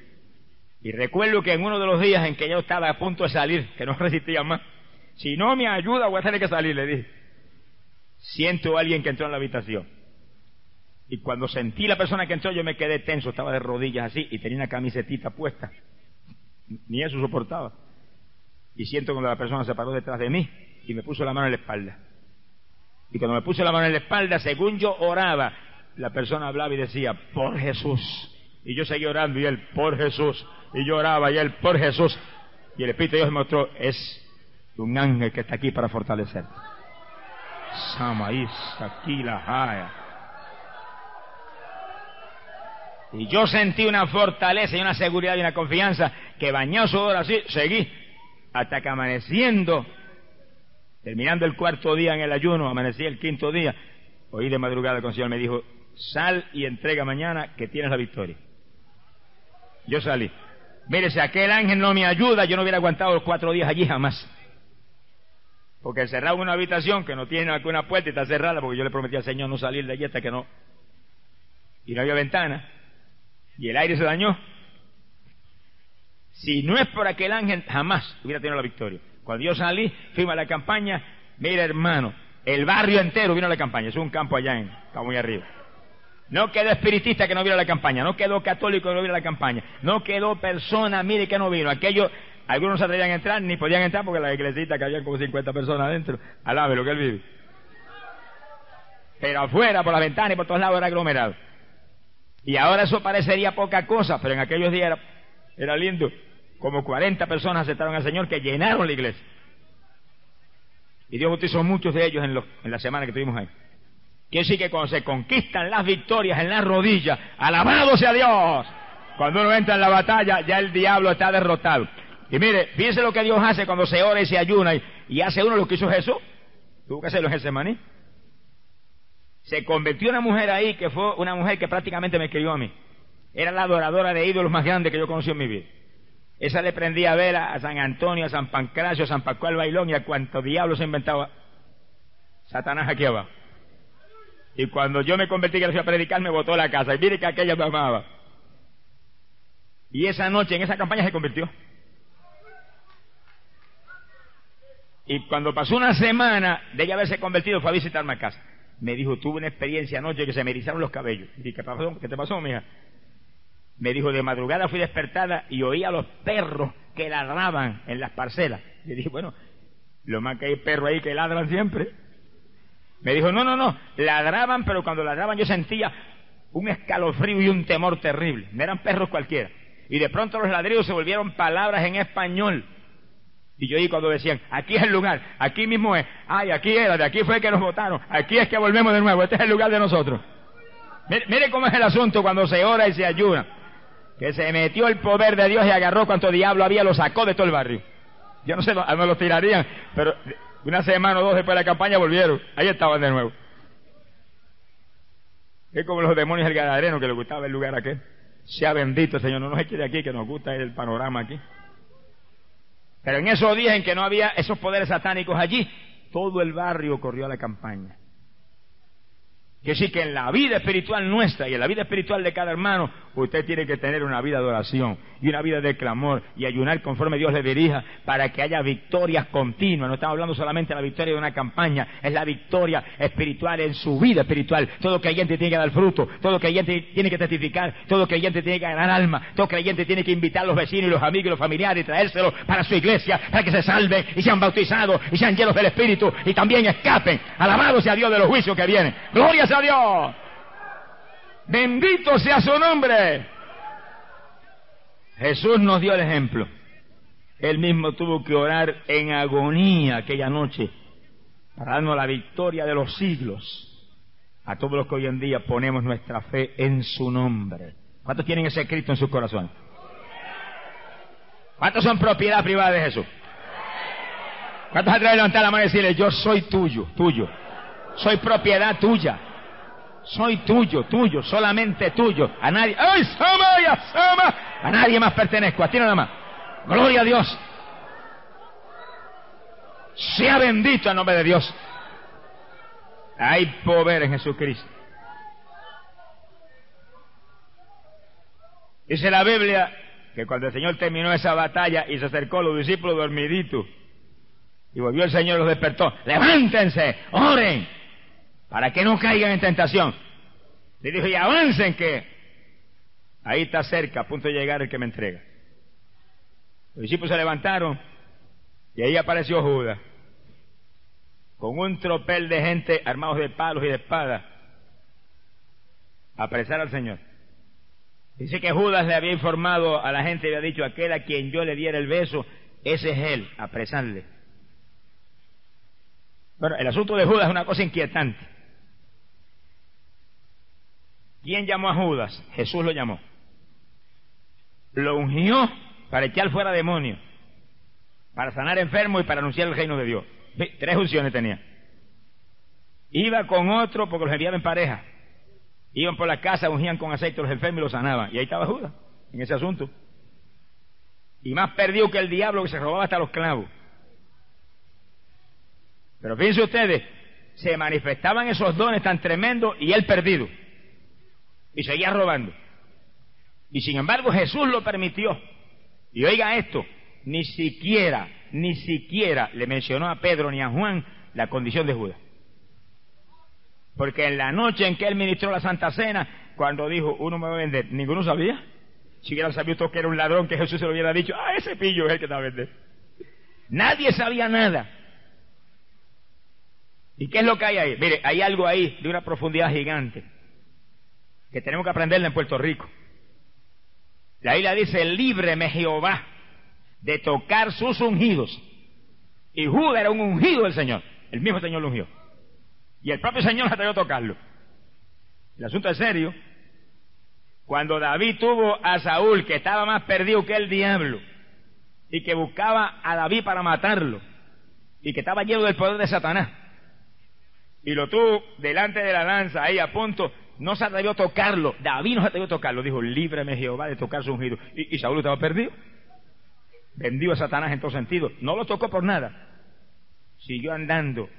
Y recuerdo que en uno de los días en que yo estaba a punto de salir, que no resistía más, si no me ayuda voy a tener que salir, le dije. Siento a alguien que entró en la habitación. Y cuando sentí la persona que entró, yo me quedé tenso, estaba de rodillas así, y tenía una camisetita puesta. Ni eso soportaba. Y siento cuando la persona se paró detrás de mí y me puso la mano en la espalda. Y cuando me puse la mano en la espalda, según yo oraba, la persona hablaba y decía, por Jesús. Y yo seguía orando y él, por Jesús. Y yo oraba y él, por Jesús. Y el Espíritu de Dios me mostró, es un ángel que está aquí para fortalecer. aquí la jaya. Y yo sentí una fortaleza y una seguridad y una confianza que bañó su hora así, seguí hasta que amaneciendo Terminando el cuarto día en el ayuno, amanecí el quinto día, oí de madrugada que el Señor me dijo, sal y entrega mañana que tienes la victoria. Yo salí. Mire, si aquel ángel no me ayuda, yo no hubiera aguantado los cuatro días allí jamás. Porque cerraba una habitación que no tiene alguna puerta y está cerrada, porque yo le prometí al Señor no salir de allí hasta que no. Y no había ventana. Y el aire se dañó. Si no es por aquel ángel, jamás hubiera tenido la victoria. Cuando yo salí, fuimos a la campaña, mira hermano, el barrio entero vino a la campaña. Es un campo allá en, está muy arriba. No quedó espiritista que no vino a la campaña, no quedó católico que no vino a la campaña, no quedó persona, mire que no vino. Aquello, algunos no se atrevían a entrar, ni podían entrar porque la iglesita que había como 50 personas adentro. Alabe lo que él vive. Pero afuera, por la ventana y por todos lados era aglomerado. Y ahora eso parecería poca cosa, pero en aquellos días era, era lindo. Como 40 personas aceptaron al Señor que llenaron la iglesia. Y Dios utilizó muchos de ellos en, en la semana que tuvimos ahí. Quiere decir que cuando se conquistan las victorias en las rodillas, alabado sea Dios. Cuando uno entra en la batalla, ya el diablo está derrotado. Y mire, fíjense lo que Dios hace cuando se ora y se ayuna y, hace uno lo que hizo Jesús. Tuvo que hacerlo en ese maní. Se convirtió una mujer ahí que fue una mujer que prácticamente me escribió a mí. Era la adoradora de ídolos más grande que yo conocí en mi vida. Esa le prendía vela a San Antonio, a San Pancracio, a San Pascual Bailón y a cuanto diablo se inventaba Satanás aquí abajo. Y cuando yo me convertí que le fui a predicar, me botó la casa. Y mire que aquella me amaba. Y esa noche en esa campaña se convirtió. Y cuando pasó una semana de ella haberse convertido, fue a visitarme a casa. Me dijo, tuve una experiencia anoche que se me erizaron los cabellos. Y dije, ¿qué, pasó? ¿Qué te pasó, mija? Me dijo, de madrugada fui despertada y oí a los perros que ladraban en las parcelas. Y dije, bueno, lo más que hay perros ahí que ladran siempre. Me dijo, no, no, no, ladraban, pero cuando ladraban yo sentía un escalofrío y un temor terrible. No eran perros cualquiera. Y de pronto los ladridos se volvieron palabras en español. Y yo oí cuando decían, aquí es el lugar, aquí mismo es, ay, aquí era, de aquí fue que nos votaron, aquí es que volvemos de nuevo, este es el lugar de nosotros. Mire, cómo es el asunto cuando se ora y se ayuna que se metió el poder de Dios y agarró cuanto diablo había, lo sacó de todo el barrio. Yo no sé, no, lo tirarían, pero una semana o dos después de la campaña volvieron. Ahí estaban de nuevo. Es como los demonios del Gadareno que le gustaba el lugar aquel. Sea bendito, Señor, no nos eche de aquí, que nos gusta el panorama aquí. Pero en esos días en que no había esos poderes satánicos allí, todo el barrio corrió a la campaña. Que sí que en la vida espiritual nuestra y en la vida espiritual de cada hermano, usted tiene que tener una vida de oración y una vida de clamor y ayunar conforme Dios le dirija para que haya victorias continuas. No estamos hablando solamente de la victoria de una campaña, es la victoria espiritual en su vida espiritual. Todo creyente tiene que dar fruto, todo creyente tiene que testificar, todo creyente tiene que ganar alma, todo creyente tiene que invitar a los vecinos y los amigos y los familiares y traérselos para su iglesia, para que se salven y sean bautizados y sean llenos del Espíritu y también escapen. Alabado sea Dios de los juicios que vienen. Gloria a Dios. Bendito sea su nombre. Jesús nos dio el ejemplo. Él mismo tuvo que orar en agonía aquella noche para darnos la victoria de los siglos a todos los que hoy en día ponemos nuestra fe en su nombre. ¿Cuántos tienen ese Cristo en su corazón? ¿Cuántos son propiedad privada de Jesús? ¿Cuántos atreven a levantar la mano y decirle, yo soy tuyo, tuyo? Soy propiedad tuya. Soy tuyo, tuyo, solamente tuyo. A nadie, ¡ay, Sama, Sama! A nadie más pertenezco, a ti nada más. Gloria a Dios. Sea bendito el nombre de Dios. Hay poder en Jesucristo. Dice la Biblia que cuando el Señor terminó esa batalla y se acercó a los discípulos dormiditos, y volvió el Señor y los despertó, levántense, oren, para que no caigan en tentación. Le dijo, y avancen que ahí está cerca, a punto de llegar el que me entrega. Los discípulos se levantaron y ahí apareció Judas, con un tropel de gente armados de palos y de espadas, a apresar al Señor. Dice que Judas le había informado a la gente había dicho, aquel a quien yo le diera el beso, ese es él, apresarle. Bueno, el asunto de Judas es una cosa inquietante. ¿Quién llamó a Judas? Jesús lo llamó. Lo ungió para echar fuera demonios, para sanar enfermos y para anunciar el reino de Dios. Tres unciones tenía. Iba con otro porque los enviaba en pareja. Iban por la casa, ungían con aceite los enfermos y los sanaban. Y ahí estaba Judas, en ese asunto. Y más perdido que el diablo que se robaba hasta los clavos. Pero fíjense ustedes, se manifestaban esos dones tan tremendos y él perdido. Y seguía robando. Y sin embargo Jesús lo permitió. Y oiga esto, ni siquiera, ni siquiera le mencionó a Pedro ni a Juan la condición de Judas. Porque en la noche en que él ministró la Santa Cena, cuando dijo, uno me va a vender, ninguno sabía. Si hubieran sabido que era un ladrón, que Jesús se lo hubiera dicho, ah, ese pillo es el que te va a vender. Nadie sabía nada. ¿Y qué es lo que hay ahí? Mire, hay algo ahí de una profundidad gigante que tenemos que aprenderle en Puerto Rico. La isla dice, líbreme Jehová de tocar sus ungidos. Y Judas era un ungido del Señor. El mismo Señor lo ungió. Y el propio Señor atrevió a tocarlo. El asunto es serio. Cuando David tuvo a Saúl, que estaba más perdido que el diablo, y que buscaba a David para matarlo, y que estaba lleno del poder de Satanás, y lo tuvo delante de la lanza, ahí a punto, no se atrevió a tocarlo. David no se atrevió a tocarlo. Dijo, líbreme Jehová de tocar su ungido. Y, y Saúl estaba perdido. Vendió a Satanás en todo sentido. No lo tocó por nada. Siguió andando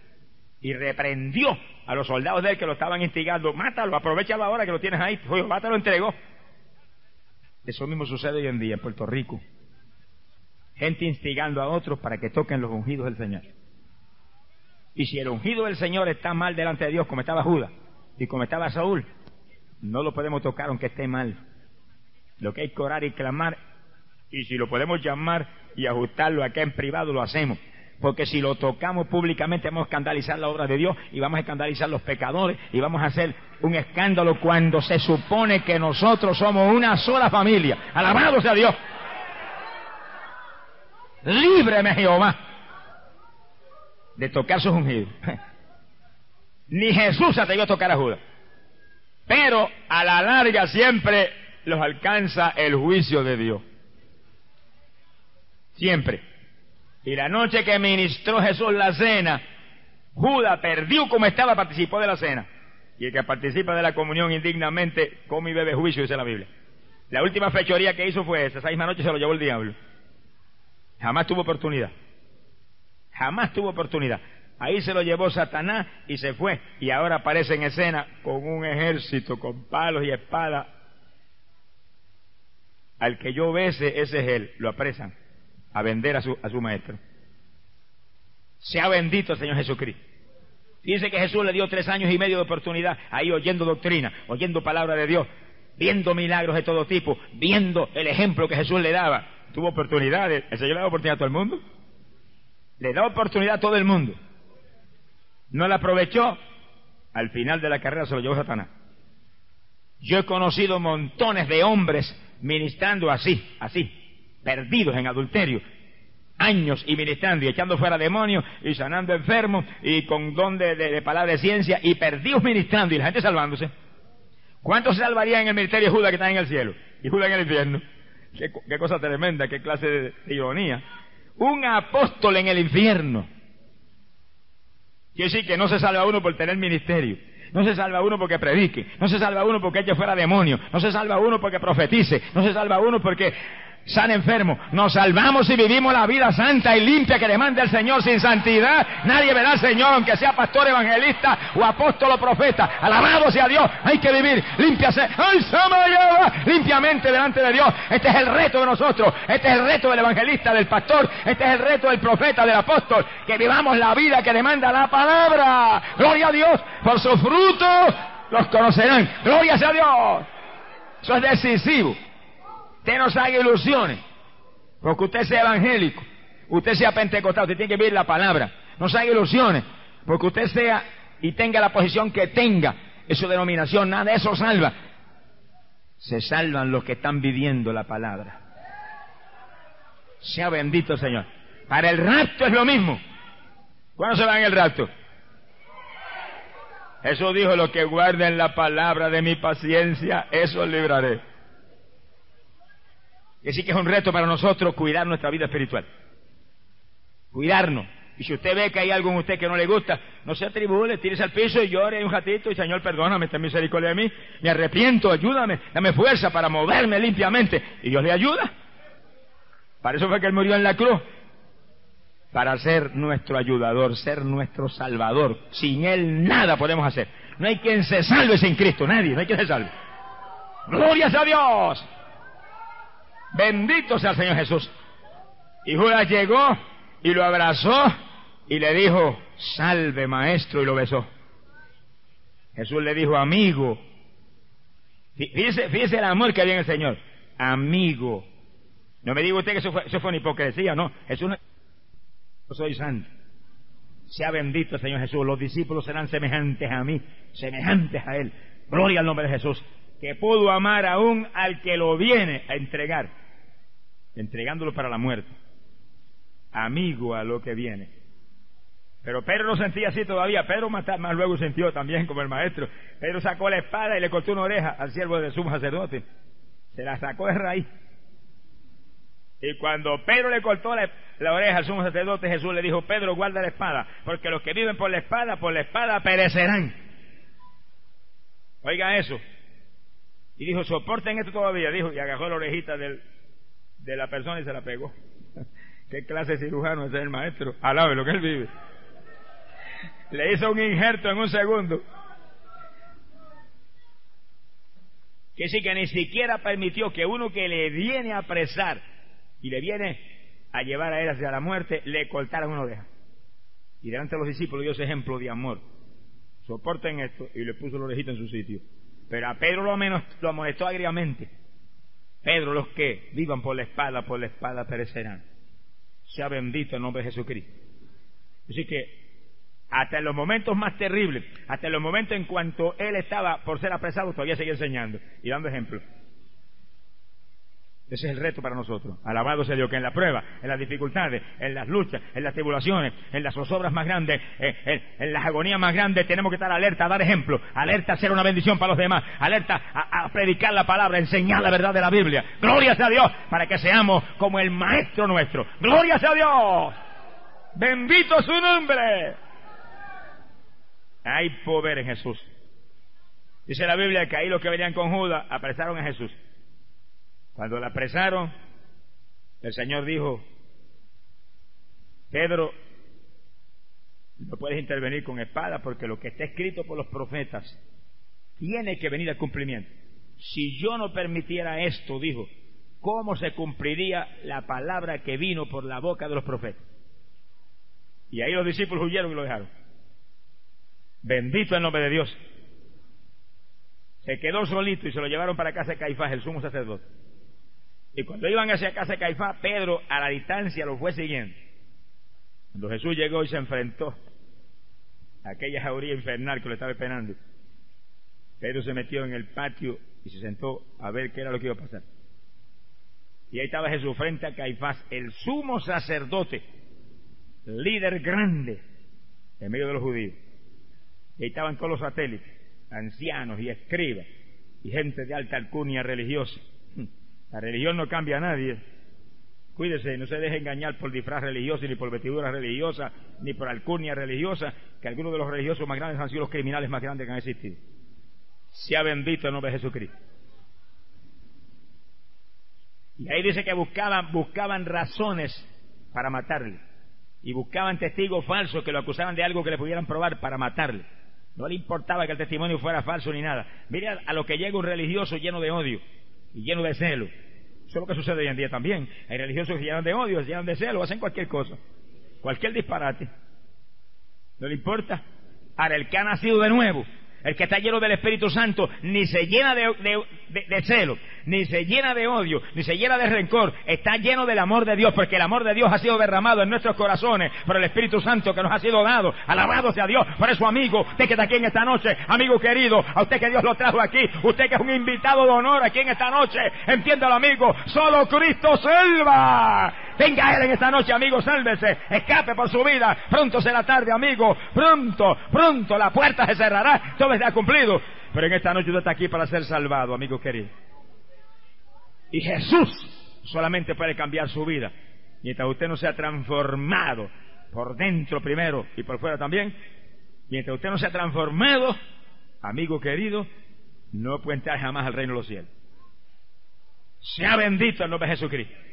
y reprendió a los soldados de él que lo estaban instigando. Mátalo, aprovechalo ahora que lo tienes ahí. Jehová te lo entregó. Eso mismo sucede hoy en día en Puerto Rico. Gente instigando a otros para que toquen los ungidos del Señor. Y si el ungido del Señor está mal delante de Dios, como estaba Judas y como estaba Saúl, no lo podemos tocar aunque esté mal. Lo que hay que orar y clamar, y si lo podemos llamar y ajustarlo acá en privado, lo hacemos. Porque si lo tocamos públicamente vamos a escandalizar la obra de Dios y vamos a escandalizar los pecadores y vamos a hacer un escándalo cuando se supone que nosotros somos una sola familia. Alabado sea Dios. Líbreme Jehová de tocar sus ungidos. Ni Jesús se atrevió a tocar a Judas. Pero a la larga siempre los alcanza el juicio de Dios. Siempre. Y la noche que ministró Jesús la cena, Judas perdió como estaba, participó de la cena. Y el que participa de la comunión indignamente come y bebe juicio, dice la Biblia. La última fechoría que hizo fue esa. Esa misma noche se lo llevó el diablo. Jamás tuvo oportunidad. Jamás tuvo oportunidad. Ahí se lo llevó Satanás y se fue. Y ahora aparece en escena con un ejército, con palos y espadas. Al que yo bese, ese es él. Lo apresan a vender a su, a su maestro. Sea bendito el Señor Jesucristo. Fíjense que Jesús le dio tres años y medio de oportunidad ahí oyendo doctrina, oyendo palabra de Dios, viendo milagros de todo tipo, viendo el ejemplo que Jesús le daba. Tuvo oportunidades. El Señor le da oportunidad a todo el mundo. Le da oportunidad a todo el mundo. No la aprovechó. Al final de la carrera se lo llevó Satanás. Yo he conocido montones de hombres ministrando así, así, perdidos en adulterio, años y ministrando y echando fuera demonios y sanando enfermos y con don de, palabra de ciencia y perdidos ministrando y la gente salvándose. ¿Cuántos se salvarían en el ministerio de Judas que está en el cielo y Judas en el infierno? Qué, qué cosa tremenda, qué clase de ironía un apóstol en el infierno. Quiere decir que no se salva uno por tener ministerio. No se salva uno porque predique. No se salva uno porque eche fuera demonio. No se salva uno porque profetice. No se salva uno porque san enfermo. Nos salvamos y vivimos la vida santa y limpia que demanda el Señor sin santidad. Nadie verá al Señor, aunque sea pastor evangelista o apóstol o profeta. Alabado sea Dios. Hay que vivir limpiase. ¡Ay, limpiamente delante de Dios. Este es el reto de nosotros. Este es el reto del evangelista, del pastor. Este es el reto del profeta, del apóstol. Que vivamos la vida que demanda la palabra. Gloria a Dios. Por sus frutos los conocerán. Gloria sea Dios. Eso es decisivo. Usted no se haga ilusiones. Porque usted sea evangélico, usted sea pentecostal, usted tiene que vivir la palabra. No se haga ilusiones. Porque usted sea y tenga la posición que tenga en su denominación, nada de eso salva. Se salvan los que están viviendo la palabra. Sea bendito Señor. Para el rapto es lo mismo. ¿Cuándo se va en el rapto? Eso dijo, los que guarden la palabra de mi paciencia, eso libraré. Y así que es un reto para nosotros cuidar nuestra vida espiritual. Cuidarnos. Y si usted ve que hay algo en usted que no le gusta, no se atribule, tírese al piso y llore un ratito y Señor, perdóname, ten misericordia de mí, me arrepiento, ayúdame, dame fuerza para moverme limpiamente. Y Dios le ayuda. Para eso fue que Él murió en la cruz. Para ser nuestro ayudador, ser nuestro salvador. Sin Él nada podemos hacer. No hay quien se salve sin Cristo, nadie, no hay quien se salve. Glorias a Dios. Bendito sea el Señor Jesús. Y Judas llegó y lo abrazó y le dijo, salve maestro, y lo besó. Jesús le dijo, amigo. Fíjese, el amor que había en el Señor. Amigo. No me diga usted que eso fue, eso una hipocresía, no. Jesús no... Yo soy santo. Sea bendito el Señor Jesús. Los discípulos serán semejantes a mí, semejantes a Él. Gloria al nombre de Jesús. Que pudo amar aún al que lo viene a entregar, entregándolo para la muerte. Amigo a lo que viene. Pero Pedro no sentía así todavía. Pedro más, luego sintió también como el maestro. Pedro sacó la espada y le cortó una oreja al siervo de sumo sacerdote. Se la sacó de raíz. Y cuando Pedro le cortó la, oreja al sumo sacerdote, Jesús le dijo, Pedro, guarda la espada, porque los que viven por la espada, por la espada perecerán. Oiga eso. Y dijo, soporten esto todavía, dijo, y agarró la orejita del, de la persona y se la pegó. ¿Qué clase de cirujano es el maestro? Alabe lo que él vive. Le hizo un injerto en un segundo. Que sí que ni siquiera permitió que uno que le viene a apresar y le viene a llevar a él hacia la muerte, le cortaran una oreja. Y delante de los discípulos dio ese ejemplo de amor. Soporten esto y le puso la orejita en su sitio. Pero a Pedro lo, menos, lo amonestó agriamente. Pedro, los que vivan por la espada, por la espada perecerán. Sea bendito el nombre de Jesucristo. Así que hasta los momentos más terribles, hasta los momentos en cuanto él estaba por ser apresado, todavía seguía enseñando y dando ejemplo. Ese es el reto para nosotros. Alabado sea Dios que en la prueba, en las dificultades, en las luchas, en las tribulaciones, en las zozobras más grandes, en, las agonías más grandes, tenemos que estar alerta a dar ejemplo, alerta a ser una bendición para los demás, alerta a, predicar la palabra, enseñar la verdad de la Biblia. Gloria sea Dios para que seamos como el Maestro nuestro. Gloria sea Dios. Bendito su nombre. Hay poder en Jesús. Dice la Biblia que ahí los que venían con Judas apresaron a Jesús. Cuando la apresaron, el Señor dijo, Pedro, no puedes intervenir con espada porque lo que está escrito por los profetas tiene que venir al cumplimiento. Si yo no permitiera esto, dijo, ¿cómo se cumpliría la palabra que vino por la boca de los profetas? Y ahí los discípulos huyeron y lo dejaron. Bendito el nombre de Dios. Se quedó solito y se lo llevaron para casa de Caifás, el sumo sacerdote. Y cuando iban hacia casa de Caifás, Pedro a la distancia lo fue siguiendo. Cuando Jesús llegó y se enfrentó a aquella jauría infernal que lo estaba esperando, Pedro se metió en el patio y se sentó a ver qué era lo que iba a pasar. Y ahí estaba Jesús frente a Caifás, el sumo sacerdote, líder grande en medio de los judíos. Y ahí estaban todos los satélites, ancianos y escribas y gente de alta alcurnia religiosa. La religión no cambia a nadie. Cuídese, no se deje engañar por disfraz religioso, ni por vestidura religiosa, ni por alcurnia religiosa, que algunos de los religiosos más grandes han sido los criminales más grandes que han existido. Sea bendito el nombre de Jesucristo. Y ahí dice que buscaban, buscaban razones para matarle. Y buscaban testigos falsos que lo acusaban de algo que le pudieran probar para matarle. No le importaba que el testimonio fuera falso ni nada. Mira a lo que llega un religioso lleno de odio y lleno de celo. Eso es lo que sucede hoy en día también. Hay religiosos que llenan de odio, se llenan de celo, hacen cualquier cosa. Cualquier disparate. No le importa. Ahora, el que ha nacido de nuevo, el que está lleno del Espíritu Santo ni se llena de, celo, ni se llena de odio, ni se llena de rencor. Está lleno del amor de Dios, porque el amor de Dios ha sido derramado en nuestros corazones por el Espíritu Santo que nos ha sido dado. Alabado sea Dios. Por eso, amigo, usted que está aquí en esta noche, amigo querido, a usted que Dios lo trajo aquí, usted que es un invitado de honor aquí en esta noche, entiéndalo, amigo, solo Cristo salva. Venga Él en esta noche, amigo, sálvese. Escape por su vida. Pronto será tarde, amigo. Pronto, pronto la puerta se cerrará. Todo está cumplido. Pero en esta noche usted está aquí para ser salvado, amigo querido. Y Jesús solamente puede cambiar su vida. Mientras usted no sea transformado por dentro primero y por fuera también, mientras usted no se ha transformado, amigo querido, no puede entrar jamás al reino de los cielos. Sea bendito el nombre de Jesucristo.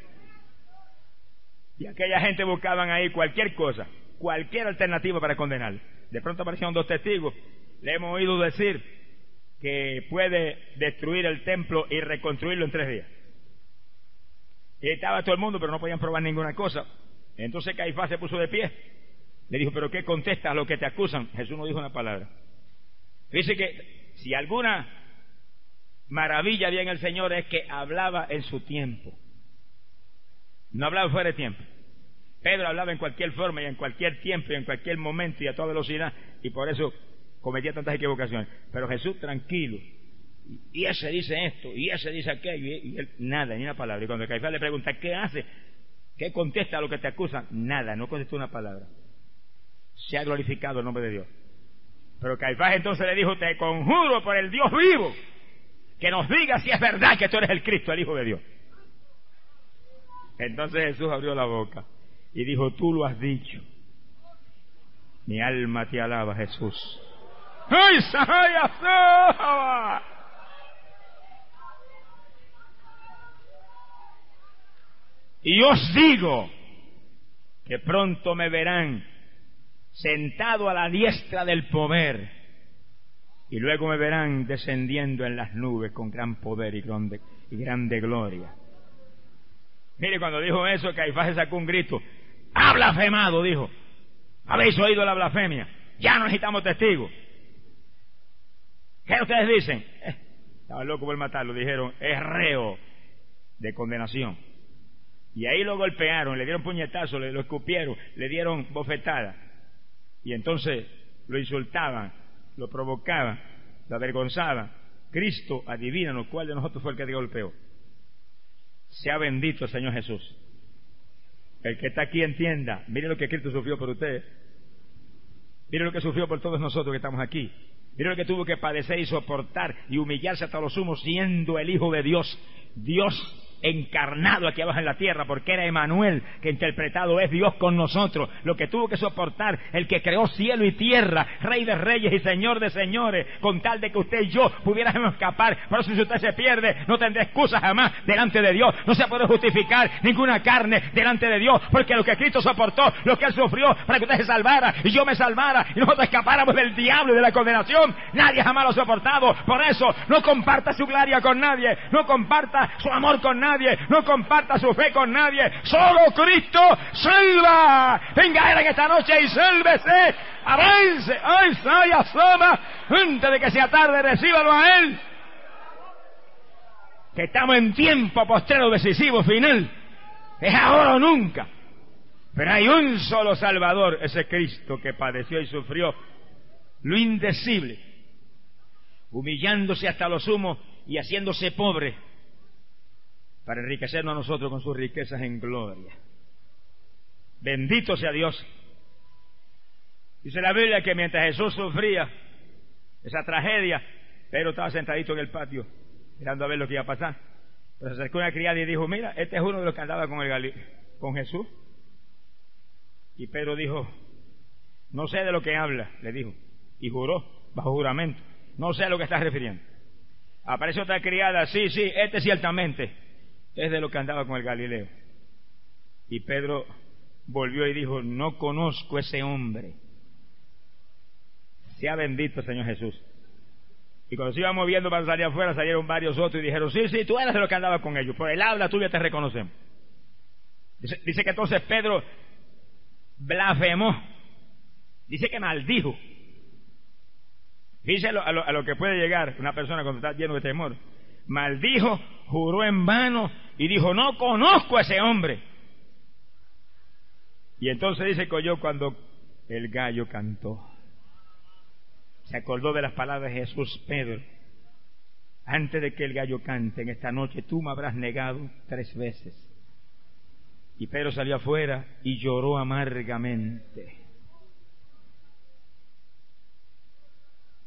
Y aquella gente buscaban ahí cualquier cosa, cualquier alternativa para condenar. De pronto aparecieron dos testigos. Le hemos oído decir que puede destruir el templo y reconstruirlo en tres días. Y estaba todo el mundo, pero no podían probar ninguna cosa. Entonces Caifás se puso de pie. Le dijo, pero ¿qué contestas a lo que te acusan? Jesús no dijo una palabra. Dice que si alguna maravilla había en el Señor es que hablaba en su tiempo. No hablaba fuera de tiempo. Pedro hablaba en cualquier forma y en cualquier tiempo y en cualquier momento y a toda velocidad y por eso cometía tantas equivocaciones. Pero Jesús tranquilo. Y ese dice esto, y ese dice aquello, y, él nada, ni una palabra. Y cuando Caifás le pregunta, ¿qué hace? ¿Qué contesta a lo que te acusan? Nada, no contestó una palabra. Se ha glorificado el nombre de Dios. Pero Caifás entonces le dijo, te conjuro por el Dios vivo, que nos diga si es verdad que tú eres el Cristo, el Hijo de Dios. Entonces Jesús abrió la boca y dijo, tú lo has dicho. Mi alma te alaba, Jesús. ¡Ay, Y os digo que pronto me verán sentado a la diestra del poder y luego me verán descendiendo en las nubes con gran poder y grande, y grande gloria. Mire, cuando dijo eso, Caifás sacó un grito. ¡Ha blasfemado! Dijo. ¿Habéis oído la blasfemia? Ya no necesitamos testigos. ¿Qué ustedes dicen? Eh, estaba loco por matarlo. Dijeron, es reo de condenación. Y ahí lo golpearon, le dieron puñetazos, le lo escupieron, le dieron bofetadas. Y entonces lo insultaban, lo provocaban, lo avergonzaban. Cristo, adivina cuál de nosotros fue el que te golpeó. Sea bendito el Señor Jesús. El que está aquí entienda, mire lo que Cristo sufrió por ustedes. Mire lo que sufrió por todos nosotros que estamos aquí. Mire lo que tuvo que padecer y soportar y humillarse hasta los sumos siendo el Hijo de Dios. Dios encarnado aquí abajo en la tierra, porque era Emanuel, que interpretado es Dios con nosotros, lo que tuvo que soportar el que creó cielo y tierra, Rey de reyes y Señor de señores, con tal de que usted y yo pudiéramos escapar. Por eso si usted se pierde, no tendrá excusa jamás delante de Dios, no se puede justificar ninguna carne delante de Dios, porque lo que Cristo soportó, lo que Él sufrió para que usted se salvara y yo me salvara y nosotros escapáramos del diablo y de la condenación, nadie jamás lo ha soportado. Por eso, no comparta su gloria con nadie, no comparta su amor con nadie nadie, no comparta su fe con nadie. Solo Cristo salva. Venga en esta noche y sálvese. Avance. Ay, say, asoma. Antes de que sea tarde, recíbalo a Él. Que estamos en tiempo postrero decisivo final. Es ahora o nunca. Pero hay un solo Salvador, ese Cristo que padeció y sufrió lo indecible, humillándose hasta lo sumo y haciéndose pobre para enriquecernos a nosotros con sus riquezas en gloria. Bendito sea Dios. Dice la Biblia que mientras Jesús sufría esa tragedia, Pedro estaba sentadito en el patio, mirando a ver lo que iba a pasar. Pero se acercó una criada y dijo, mira, este es uno de los que andaba con, el con Jesús. Y Pedro dijo, no sé de lo que habla, le dijo. Y juró, bajo juramento, no sé a lo que estás refiriendo. Aparece otra criada, sí, sí, este ciertamente es de lo que andaba con el Galileo. Y Pedro volvió y dijo, no conozco ese hombre. Sea bendito Señor Jesús. Y cuando se iba moviendo para salir afuera, salieron varios otros y dijeron, sí, sí, tú eres de lo que andaba con ellos. Por el habla tuya te reconocemos. Dice, que entonces Pedro blasfemó. Dice que maldijo. Dice a lo, a lo que puede llegar una persona cuando está lleno de temor. Maldijo, juró en vano y dijo, no conozco a ese hombre. Y entonces dice que oyó cuando el gallo cantó. Se acordó de las palabras de Jesús Pedro. Antes de que el gallo cante en esta noche, tú me habrás negado tres veces. Y Pedro salió afuera y lloró amargamente.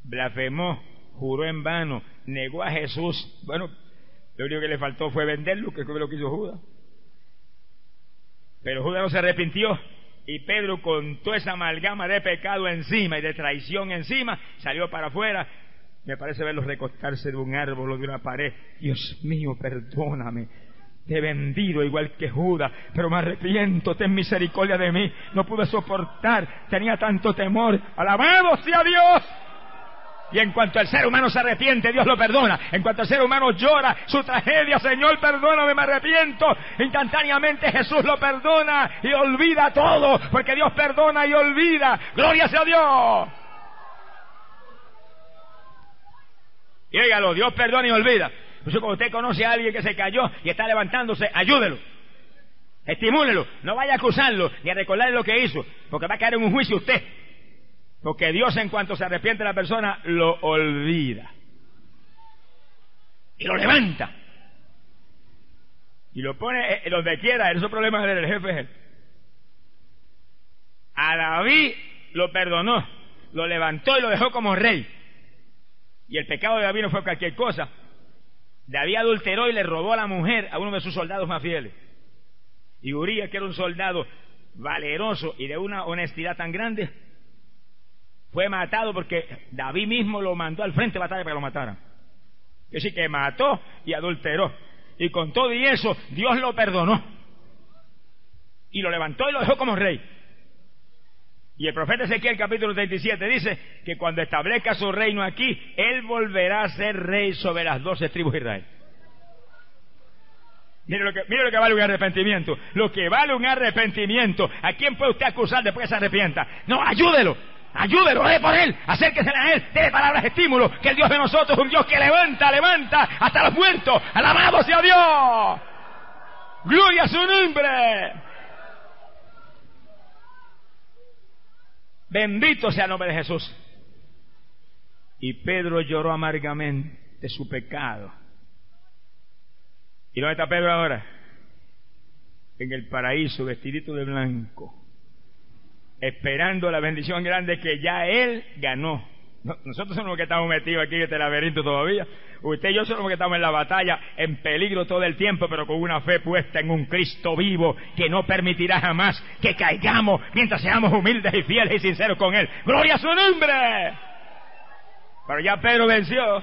Blasfemó, juró en vano, negó a Jesús. Bueno, lo único que le faltó fue venderlo, que fue lo que hizo Judas. Pero Judas no se arrepintió Y Pedro con toda esa amalgama de pecado encima y de traición encima, salió para afuera. Me parece verlos recostarse de un árbol o de una pared. Dios mío, perdóname. Te he vendido igual que Judas, pero me arrepiento, ten misericordia de mí. No pude soportar, tenía tanto temor. Alabado sea Dios. Y en cuanto el ser humano se arrepiente, Dios lo perdona. En cuanto el ser humano llora su tragedia, Señor, perdóname, me arrepiento. Instantáneamente Jesús lo perdona y olvida todo, porque Dios perdona y olvida. Gloria sea Dios. Y óigalo, Dios perdona y olvida. Por eso cuando usted conoce a alguien que se cayó y está levantándose, ayúdelo. Estimúlelo. No vaya a acusarlo ni a recordarle lo que hizo, porque va a caer en un juicio usted. Porque Dios en cuanto se arrepiente la persona, lo olvida. Y lo levanta. Y lo pone eh, donde quiera, esos problemas del jefe. A David lo perdonó, lo levantó y lo dejó como rey. Y el pecado de David no fue cualquier cosa. David adulteró y le robó a la mujer a uno de sus soldados más fieles. Y Uriah, que era un soldado valeroso y de una honestidad tan grande, fue matado porque David mismo lo mandó al frente de batalla para que lo mataran. Es decir, que mató y adulteró. Y con todo y eso, Dios lo perdonó. Y lo levantó y lo dejó como rey. Y el profeta Ezequiel capítulo 37 dice que cuando establezca su reino aquí, él volverá a ser rey sobre las doce tribus de Israel. Mire lo, que, mire lo que vale un arrepentimiento. Lo que vale un arrepentimiento. ¿A quién puede usted acusar después que se arrepienta? No, ayúdelo. Ayúdelo, ore por él, acérquese a él, dele palabras de estímulo, que el Dios de nosotros es un Dios que levanta, levanta hasta los muertos. Alabado sea Dios. Gloria a su nombre. Bendito sea el nombre de Jesús. Y Pedro lloró amargamente su pecado. ¿Y dónde está Pedro ahora? En el paraíso, vestidito de blanco esperando la bendición grande que ya Él ganó. Nosotros somos los que estamos metidos aquí en este laberinto todavía. Usted y yo somos los que estamos en la batalla, en peligro todo el tiempo, pero con una fe puesta en un Cristo vivo que no permitirá jamás que caigamos mientras seamos humildes y fieles y sinceros con Él. ¡Gloria a su nombre! Pero ya Pedro venció.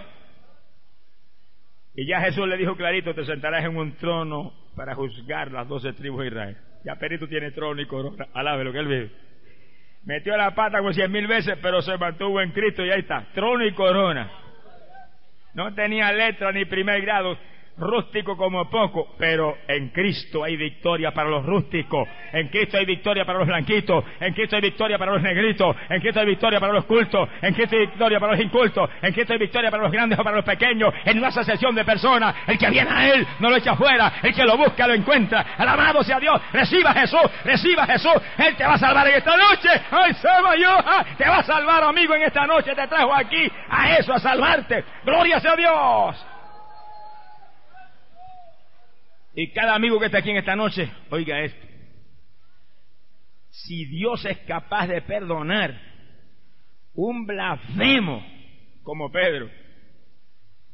Y ya Jesús le dijo clarito, te sentarás en un trono para juzgar las doce tribus de Israel. Ya Pedro tiene trono y corona. Alabe lo que él vive. Metió la pata con cien mil veces, pero se mantuvo en Cristo y ahí está, trono y corona. No tenía letra ni primer grado, rústico como poco, pero en Cristo hay victoria para los rústicos, en Cristo hay victoria para los blanquitos, en Cristo hay victoria para los negritos, en Cristo hay victoria para los cultos, en Cristo hay victoria para los incultos, en Cristo hay victoria para los grandes o para los pequeños, en una asociación de personas, el que viene a Él no lo echa fuera, el que lo busca lo encuentra, alabado sea Dios, reciba a Jesús, reciba a Jesús, Él te va a salvar en esta noche, ay yo, te va a salvar amigo en esta noche, te trajo aquí a eso, a salvarte, gloria sea Dios. Y cada amigo que está aquí en esta noche, oiga esto. Si Dios es capaz de perdonar un blasfemo como Pedro,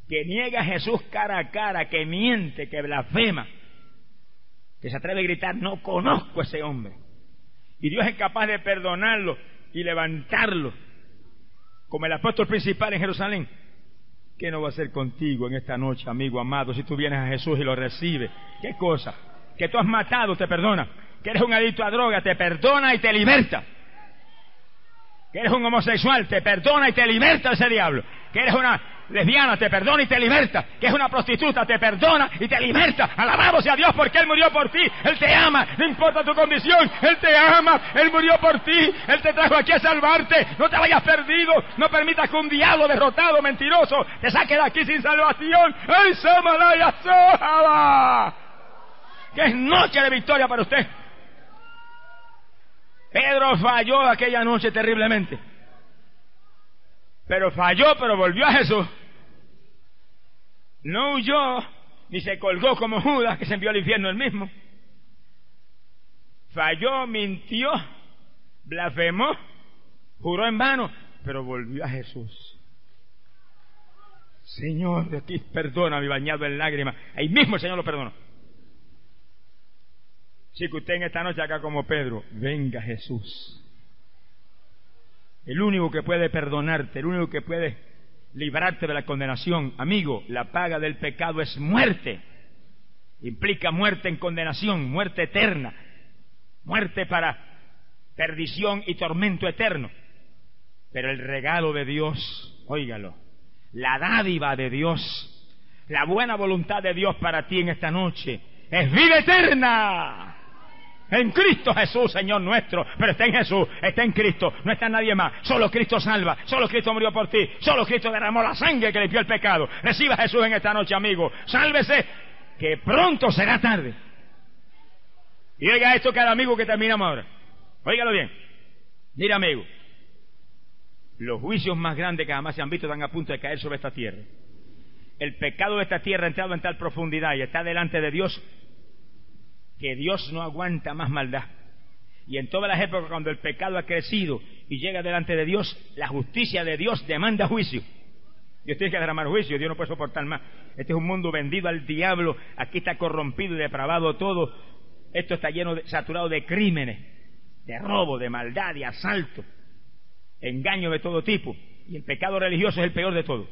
que niega a Jesús cara a cara, que miente, que blasfema, que se atreve a gritar, no conozco a ese hombre. Y Dios es capaz de perdonarlo y levantarlo, como el apóstol principal en Jerusalén. ¿Qué no va a hacer contigo en esta noche, amigo amado, si tú vienes a Jesús y lo recibes? ¿Qué cosa? Que tú has matado, te perdona. Que eres un adicto a droga, te perdona y te liberta. Que eres un homosexual, te perdona y te liberta ese diablo. Que eres una lesbiana, te perdona y te liberta. Que es una prostituta, te perdona y te liberta. Alabado sea Dios porque Él murió por ti. Él te ama, no importa tu condición. Él te ama, Él murió por ti. Él te trajo aquí a salvarte. No te vayas perdido. No permitas que un diablo derrotado, mentiroso, te saque de aquí sin salvación. ¡Ay, Samalaya Sohaba! Que es noche de victoria para usted. Pedro falló aquella noche terriblemente. Pero falló, pero volvió a Jesús. No huyó, ni se colgó como Judas, que se envió al infierno él mismo. Falló, mintió, blasfemó, juró en vano, pero volvió a Jesús. Señor, de ti perdona mi bañado en lágrimas. Ahí mismo el Señor lo perdonó. Que usted en esta noche acá como Pedro, venga Jesús. El único que puede perdonarte, el único que puede librarte de la condenación. Amigo, la paga del pecado es muerte. Implica muerte en condenación, muerte eterna, muerte para perdición y tormento eterno. Pero el regalo de Dios, óigalo, la dádiva de Dios, la buena voluntad de Dios para ti en esta noche es vida eterna. En Cristo Jesús, Señor nuestro. Pero está en Jesús, está en Cristo, no está nadie más. Solo Cristo salva, solo Cristo murió por ti, solo Cristo derramó la sangre que limpió el pecado. Reciba a Jesús en esta noche, amigo. Sálvese, que pronto será tarde. Y oiga esto cada amigo que terminamos ahora. Óigalo bien. Mira, amigo. Los juicios más grandes que jamás se han visto están a punto de caer sobre esta tierra. El pecado de esta tierra ha entrado en tal profundidad y está delante de Dios que Dios no aguanta más maldad. Y en todas las épocas cuando el pecado ha crecido y llega delante de Dios, la justicia de Dios demanda juicio. Dios tiene que derramar juicio, Dios no puede soportar más. Este es un mundo vendido al diablo, aquí está corrompido y depravado todo. Esto está lleno, de, saturado de crímenes, de robo, de maldad, de asalto, engaño de todo tipo. Y el pecado religioso es el peor de todo.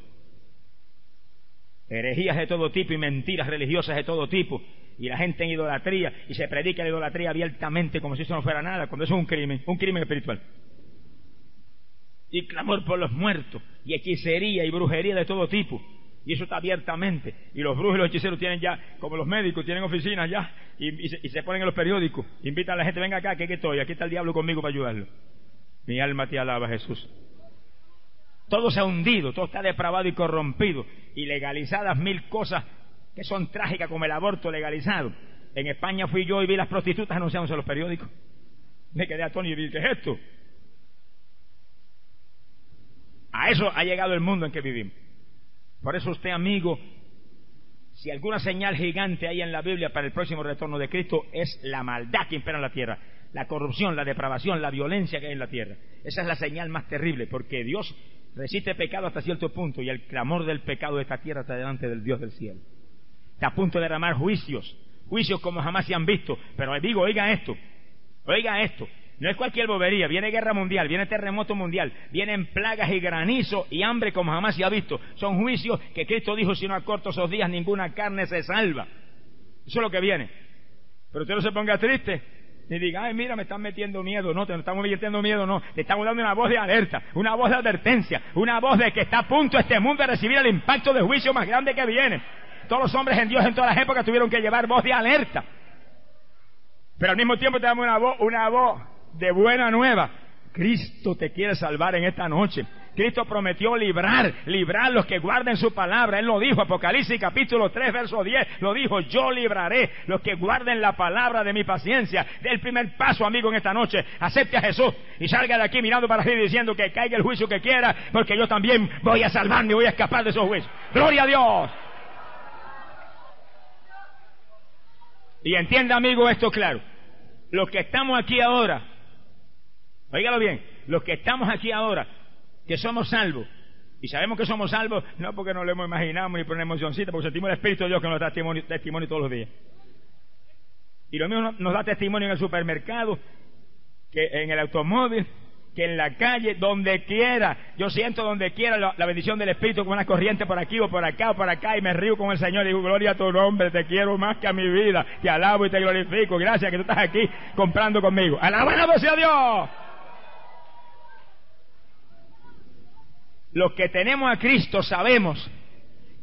Herejías de todo tipo y mentiras religiosas de todo tipo y la gente en idolatría y se predica la idolatría abiertamente como si eso no fuera nada, cuando eso es un crimen, un crimen espiritual. Y clamor por los muertos, y hechicería y brujería de todo tipo. Y eso está abiertamente. Y los brujos y los hechiceros tienen ya, como los médicos, tienen oficinas ya, y, se, ponen en los periódicos. Invitan a la gente, venga acá, que aquí estoy, aquí está el diablo conmigo para ayudarlo. Mi alma te alaba, Jesús. Todo se ha hundido, todo está depravado y corrompido. Y legalizadas mil cosas que son trágicas como el aborto legalizado. En España fui yo y vi las prostitutas anunciándose en los periódicos. Me quedé atónito y dije, ¿qué es esto? A eso ha llegado el mundo en que vivimos. Por eso usted, amigo, si alguna señal gigante hay en la Biblia para el próximo retorno de Cristo, es la maldad que impera en la tierra, la corrupción, la depravación, la violencia que hay en la tierra. Esa es la señal más terrible, porque Dios resiste pecado hasta cierto punto y el clamor del pecado de esta tierra está delante del Dios del cielo está a punto de derramar juicios, juicios como jamás se han visto. Pero digo, oiga esto, oiga esto, no es cualquier bobería, viene guerra mundial, viene terremoto mundial, vienen plagas y granizo y hambre como jamás se ha visto. Son juicios que Cristo dijo, si no acorto esos días ninguna carne se salva. Eso es lo que viene. Pero usted no se ponga triste, ni diga, ay, mira, me están metiendo miedo. No, te estamos metiendo miedo, no. Te estamos dando una voz de alerta, una voz de advertencia, una voz de que está a punto este mundo de recibir el impacto de juicio más grande que viene. Todos los hombres en Dios en todas las épocas tuvieron que llevar voz de alerta. Pero al mismo tiempo tenemos una voz, una voz de buena nueva. Cristo te quiere salvar en esta noche. Cristo prometió librar, librar los que guarden su palabra. Él lo dijo, Apocalipsis capítulo 3, verso 10, lo dijo, yo libraré los que guarden la palabra de mi paciencia. Del primer paso, amigo, en esta noche, acepte a Jesús y salga de aquí mirando para arriba diciendo que caiga el juicio que quiera, porque yo también voy a salvarme voy a escapar de esos juicios. Gloria a Dios. Y entienda, amigo, esto claro. Los que estamos aquí ahora, oígalo bien, los que estamos aquí ahora, que somos salvos, y sabemos que somos salvos, no porque no lo hemos imaginado ni por una emocioncita, porque sentimos el Espíritu de Dios que nos da testimonio, todos los días. Y lo mismo nos da testimonio en el supermercado, que en el automóvil, que en la calle, donde quiera, yo siento donde quiera la, bendición del Espíritu como una corriente por aquí o por acá o por acá y me río con el Señor y digo, gloria a tu nombre, te quiero más que a mi vida, te alabo y te glorifico, gracias que tú estás aquí comprando conmigo. Alabado sea Dios. Los que tenemos a Cristo sabemos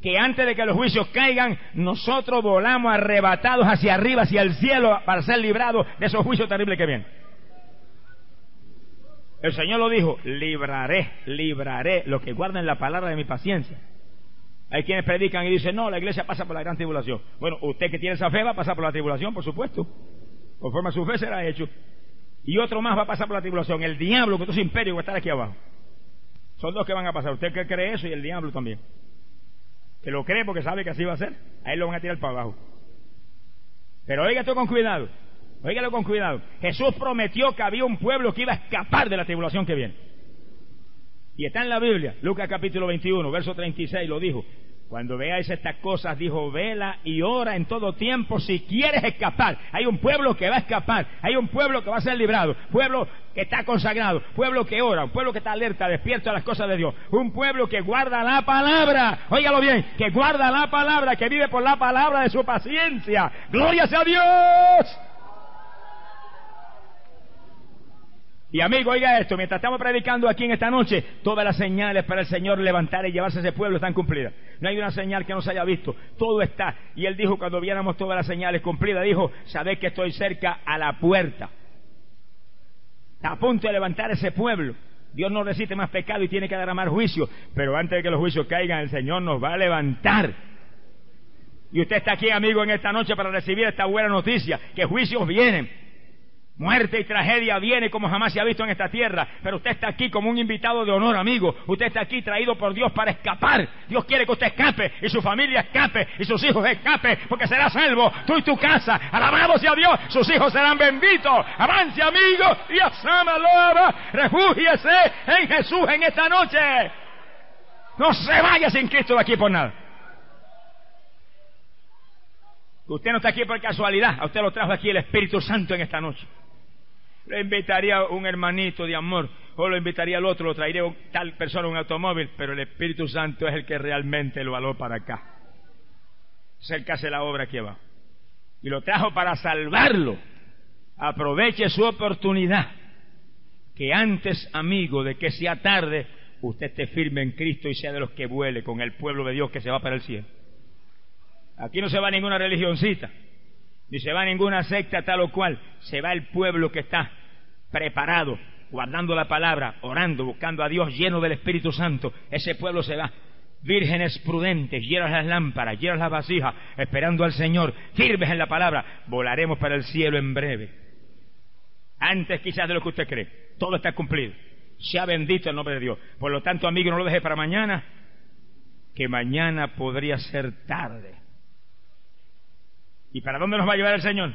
que antes de que los juicios caigan, nosotros volamos arrebatados hacia arriba, hacia el cielo, para ser librados de esos juicios terribles que vienen. El Señor lo dijo, libraré, libraré los que guarden la palabra de mi paciencia. Hay quienes predican y dicen, no, la iglesia pasa por la gran tribulación. Bueno, usted que tiene esa fe va a pasar por la tribulación, por supuesto. Conforme a su fe será hecho. Y otro más va a pasar por la tribulación. El diablo, que es imperio, va a estar aquí abajo. Son dos que van a pasar. Usted que cree eso y el diablo también. Que lo cree porque sabe que así va a ser. A él lo van a tirar para abajo. Pero oiga esto con cuidado. Óigalo con cuidado. Jesús prometió que había un pueblo que iba a escapar de la tribulación que viene. Y está en la Biblia, Lucas capítulo 21, verso 36, lo dijo. Cuando veáis estas cosas, dijo, vela y ora en todo tiempo si quieres escapar. Hay un pueblo que va a escapar, hay un pueblo que va a ser librado, pueblo que está consagrado, pueblo que ora, un pueblo que está alerta, despierto a las cosas de Dios, un pueblo que guarda la palabra, óigalo bien, que guarda la palabra, que vive por la palabra de su paciencia. Gloria sea Dios. Y amigo, oiga esto, mientras estamos predicando aquí en esta noche, todas las señales para el Señor levantar y llevarse a ese pueblo están cumplidas. No hay una señal que no se haya visto, todo está. Y él dijo cuando viéramos todas las señales cumplidas, dijo, sabed que estoy cerca a la puerta. Está a punto de levantar ese pueblo. Dios no resiste más pecado y tiene que más juicio, pero antes de que los juicios caigan, el Señor nos va a levantar. Y usted está aquí, amigo, en esta noche para recibir esta buena noticia, que juicios vienen. Muerte y tragedia viene como jamás se ha visto en esta tierra, pero usted está aquí como un invitado de honor, amigo. Usted está aquí traído por Dios para escapar. Dios quiere que usted escape y su familia escape y sus hijos escape, porque será salvo tú y tu casa. Alabado sea Dios, sus hijos serán benditos. Avance, amigo, y asama loba. Refúgiese en Jesús en esta noche. No se vaya sin Cristo de aquí por nada. Usted no está aquí por casualidad, a usted lo trajo aquí el Espíritu Santo en esta noche le invitaría un hermanito de amor, o lo invitaría al otro, lo traería tal persona un automóvil, pero el Espíritu Santo es el que realmente lo aló para acá. Es que hace la obra aquí abajo. Y lo trajo para salvarlo. Aproveche su oportunidad. Que antes, amigo, de que sea tarde, usted esté firme en Cristo y sea de los que vuele con el pueblo de Dios que se va para el cielo. Aquí no se va ninguna religioncita, ni se va ninguna secta tal o cual, se va el pueblo que está preparado, guardando la palabra, orando, buscando a Dios, lleno del Espíritu Santo, ese pueblo se va. Vírgenes prudentes, llenas las lámparas, llenas las vasijas, esperando al Señor, firmes en la palabra, volaremos para el cielo en breve. Antes quizás de lo que usted cree, todo está cumplido. Sea bendito el nombre de Dios. Por lo tanto, amigo, no lo deje para mañana, que mañana podría ser tarde. ¿Y para dónde nos va a llevar el Señor?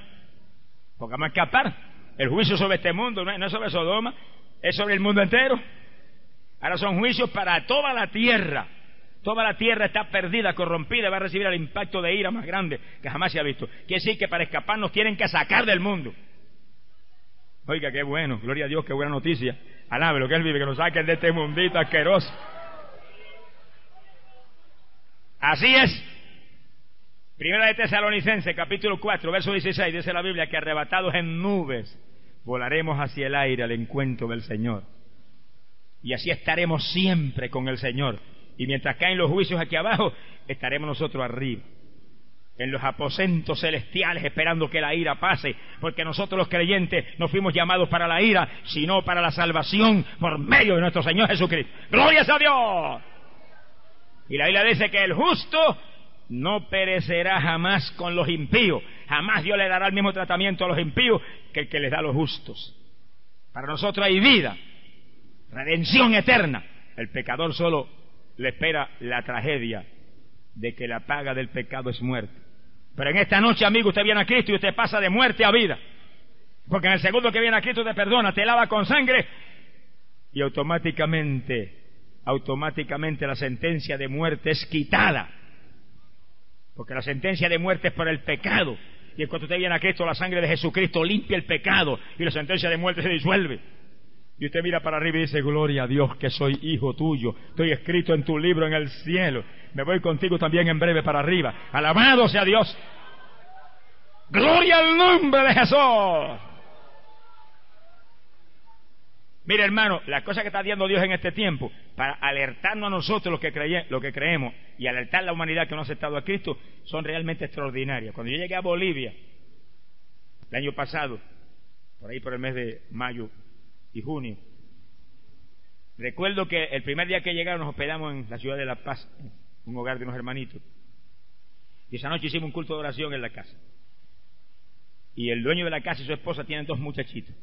Porque vamos a escapar. El juicio sobre este mundo no es sobre Sodoma, es sobre el mundo entero. Ahora son juicios para toda la tierra. Toda la tierra está perdida, corrompida, va a recibir el impacto de ira más grande que jamás se ha visto. Quiere decir que para escapar nos tienen que sacar del mundo. Oiga, qué bueno, gloria a Dios, qué buena noticia. Alabe lo que Él vive, que nos saquen de este mundito asqueroso. Así es. Primera de Tesalonicense, capítulo 4, verso 16, dice la Biblia que arrebatados en nubes volaremos hacia el aire al encuentro del Señor. Y así estaremos siempre con el Señor. Y mientras caen los juicios aquí abajo, estaremos nosotros arriba. En los aposentos celestiales esperando que la ira pase, porque nosotros los creyentes no fuimos llamados para la ira, sino para la salvación por medio de nuestro Señor Jesucristo. ¡Gloria a Dios! Y la Biblia dice que el justo no perecerá jamás con los impíos. Jamás Dios le dará el mismo tratamiento a los impíos que el que les da a los justos. Para nosotros hay vida, redención eterna. El pecador solo le espera la tragedia de que la paga del pecado es muerte. Pero en esta noche, amigo, usted viene a Cristo y usted pasa de muerte a vida. Porque en el segundo que viene a Cristo te perdona, te lava con sangre y automáticamente, automáticamente la sentencia de muerte es quitada porque la sentencia de muerte es por el pecado. Y en cuanto usted viene a Cristo, la sangre de Jesucristo limpia el pecado y la sentencia de muerte se disuelve. Y usted mira para arriba y dice, gloria a Dios que soy hijo tuyo. Estoy escrito en tu libro en el cielo. Me voy contigo también en breve para arriba. Alabado sea Dios. Gloria al nombre de Jesús. Mire, hermano, las cosas que está haciendo Dios en este tiempo, para alertarnos a nosotros los que, que creemos y alertar a la humanidad que no ha aceptado a Cristo, son realmente extraordinarias. Cuando yo llegué a Bolivia, el año pasado, por ahí por el mes de mayo y junio, recuerdo que el primer día que llegaron nos hospedamos en la ciudad de La Paz, un hogar de unos hermanitos, y esa noche hicimos un culto de oración en la casa. Y el dueño de la casa y su esposa tienen dos muchachitos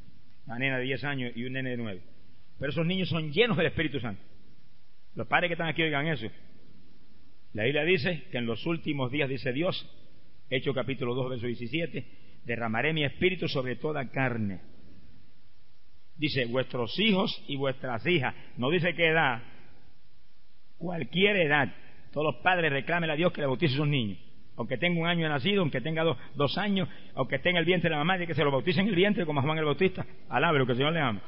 una nena de 10 años y un nene de 9. Pero esos niños son llenos del Espíritu Santo. Los padres que están aquí oigan eso. La Biblia dice que en los últimos días, dice Dios, Hecho capítulo 2, verso 17, derramaré mi espíritu sobre toda carne. Dice, vuestros hijos y vuestras hijas. No dice qué edad, cualquier edad. Todos los padres reclamen a Dios que le bautice a sus niños. Aunque tenga un año de nacido, aunque tenga dos, dos años, aunque esté en el vientre de la mamá, y que se lo bautice en el vientre como a Juan el Bautista. Alabe lo que el Señor le ama.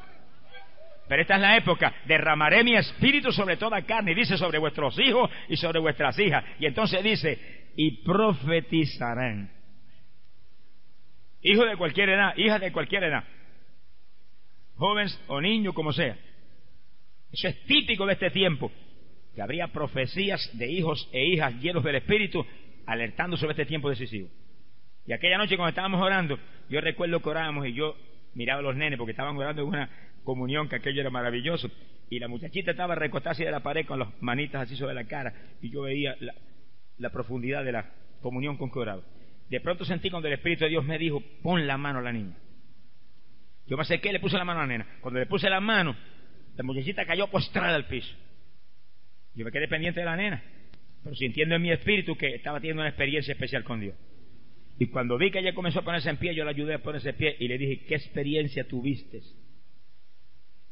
Pero esta es la época, derramaré mi espíritu sobre toda carne, y dice sobre vuestros hijos y sobre vuestras hijas. Y entonces dice, y profetizarán. Hijo de cualquier edad, hija de cualquier edad, jóvenes o niños, como sea. Eso es típico de este tiempo, que habría profecías de hijos e hijas llenos del Espíritu alertando sobre este tiempo decisivo. Y aquella noche cuando estábamos orando, yo recuerdo que orábamos y yo miraba a los nenes porque estaban orando en una comunión que aquello era maravilloso. Y la muchachita estaba recostada de la pared con las manitas así sobre la cara y yo veía la, profundidad de la comunión con que oraba. De pronto sentí cuando el Espíritu de Dios me dijo, pon la mano a la niña. Yo me acerqué, le puse la mano a la nena. Cuando le puse la mano, la muchachita cayó postrada al piso. Yo me quedé pendiente de la nena, pero sintiendo en mi espíritu que estaba teniendo una experiencia especial con Dios. Y cuando vi que ella comenzó a ponerse en pie, yo la ayudé a ponerse en pie y le dije, ¿qué experiencia tuviste?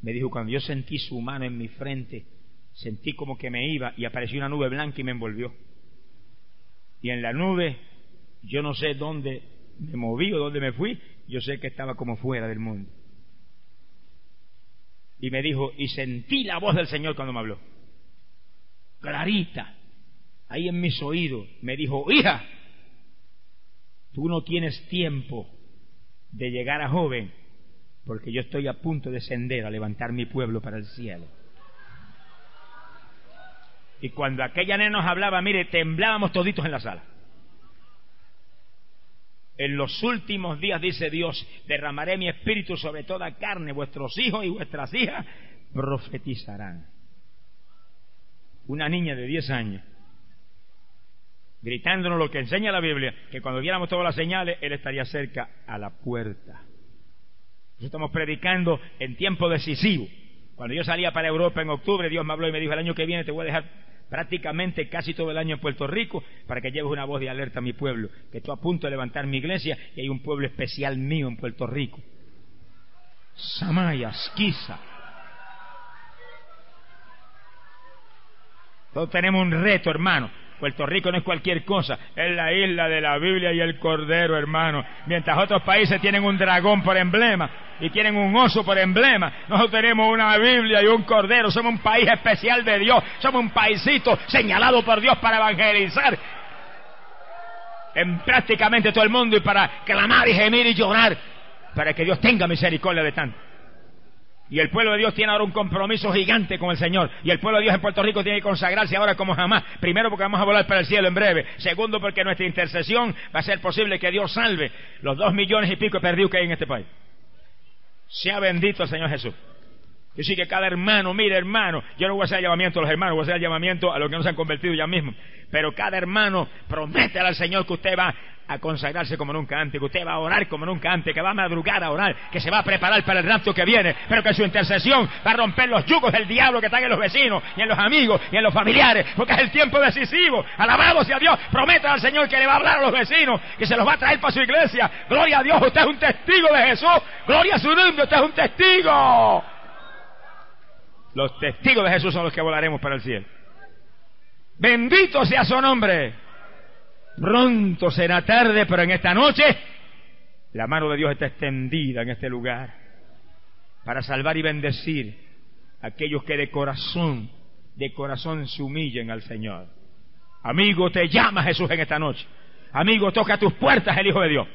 Me dijo, cuando yo sentí su mano en mi frente, sentí como que me iba y apareció una nube blanca y me envolvió. Y en la nube, yo no sé dónde me moví o dónde me fui, yo sé que estaba como fuera del mundo. Y me dijo, y sentí la voz del Señor cuando me habló. Clarita, ahí en mis oídos, me dijo, hija, tú no tienes tiempo de llegar a joven porque yo estoy a punto de ascender a levantar mi pueblo para el cielo. Y cuando aquella nena nos hablaba, mire, temblábamos toditos en la sala. En los últimos días, dice Dios, derramaré mi espíritu sobre toda carne, vuestros hijos y vuestras hijas profetizarán. Una niña de 10 años, gritándonos lo que enseña la Biblia, que cuando viéramos todas las señales, Él estaría cerca a la puerta estamos predicando en tiempo decisivo. Cuando yo salía para Europa en octubre, Dios me habló y me dijo, el año que viene te voy a dejar prácticamente casi todo el año en Puerto Rico para que lleves una voz de alerta a mi pueblo, que estoy a punto de levantar mi iglesia y hay un pueblo especial mío en Puerto Rico. Samaya, Esquiza. Todos tenemos un reto, hermano. Puerto Rico no es cualquier cosa, es la isla de la Biblia y el Cordero, hermano. Mientras otros países tienen un dragón por emblema y tienen un oso por emblema, nosotros tenemos una Biblia y un Cordero. Somos un país especial de Dios, somos un paisito señalado por Dios para evangelizar en prácticamente todo el mundo y para clamar y gemir y llorar para que Dios tenga misericordia de tanto. Y el pueblo de Dios tiene ahora un compromiso gigante con el Señor. Y el pueblo de Dios en Puerto Rico tiene que consagrarse ahora como jamás. Primero porque vamos a volar para el cielo en breve. Segundo porque nuestra intercesión va a ser posible que Dios salve los dos millones y pico perdidos que hay en este país. Sea bendito el Señor Jesús. Yo sí que cada hermano, mire hermano, yo no voy a hacer llamamiento a los hermanos, voy a hacer llamamiento a los que no se han convertido ya mismo. Pero cada hermano promete al Señor que usted va a consagrarse como nunca antes, que usted va a orar como nunca antes, que va a madrugar a orar, que se va a preparar para el rapto que viene, pero que su intercesión va a romper los yugos del diablo que están en los vecinos y en los amigos y en los familiares, porque es el tiempo decisivo. Alabado sea Dios, prometa al Señor que le va a hablar a los vecinos, que se los va a traer para su iglesia. Gloria a Dios, usted es un testigo de Jesús. Gloria a su nombre, usted es un testigo. Los testigos de Jesús son los que volaremos para el cielo. Bendito sea su nombre. Pronto será tarde, pero en esta noche la mano de Dios está extendida en este lugar para salvar y bendecir a aquellos que de corazón, de corazón se humillen al Señor. Amigo, te llama Jesús en esta noche. Amigo, toca tus puertas el Hijo de Dios.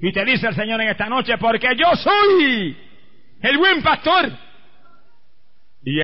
Y te dice el Señor en esta noche, porque yo soy el buen pastor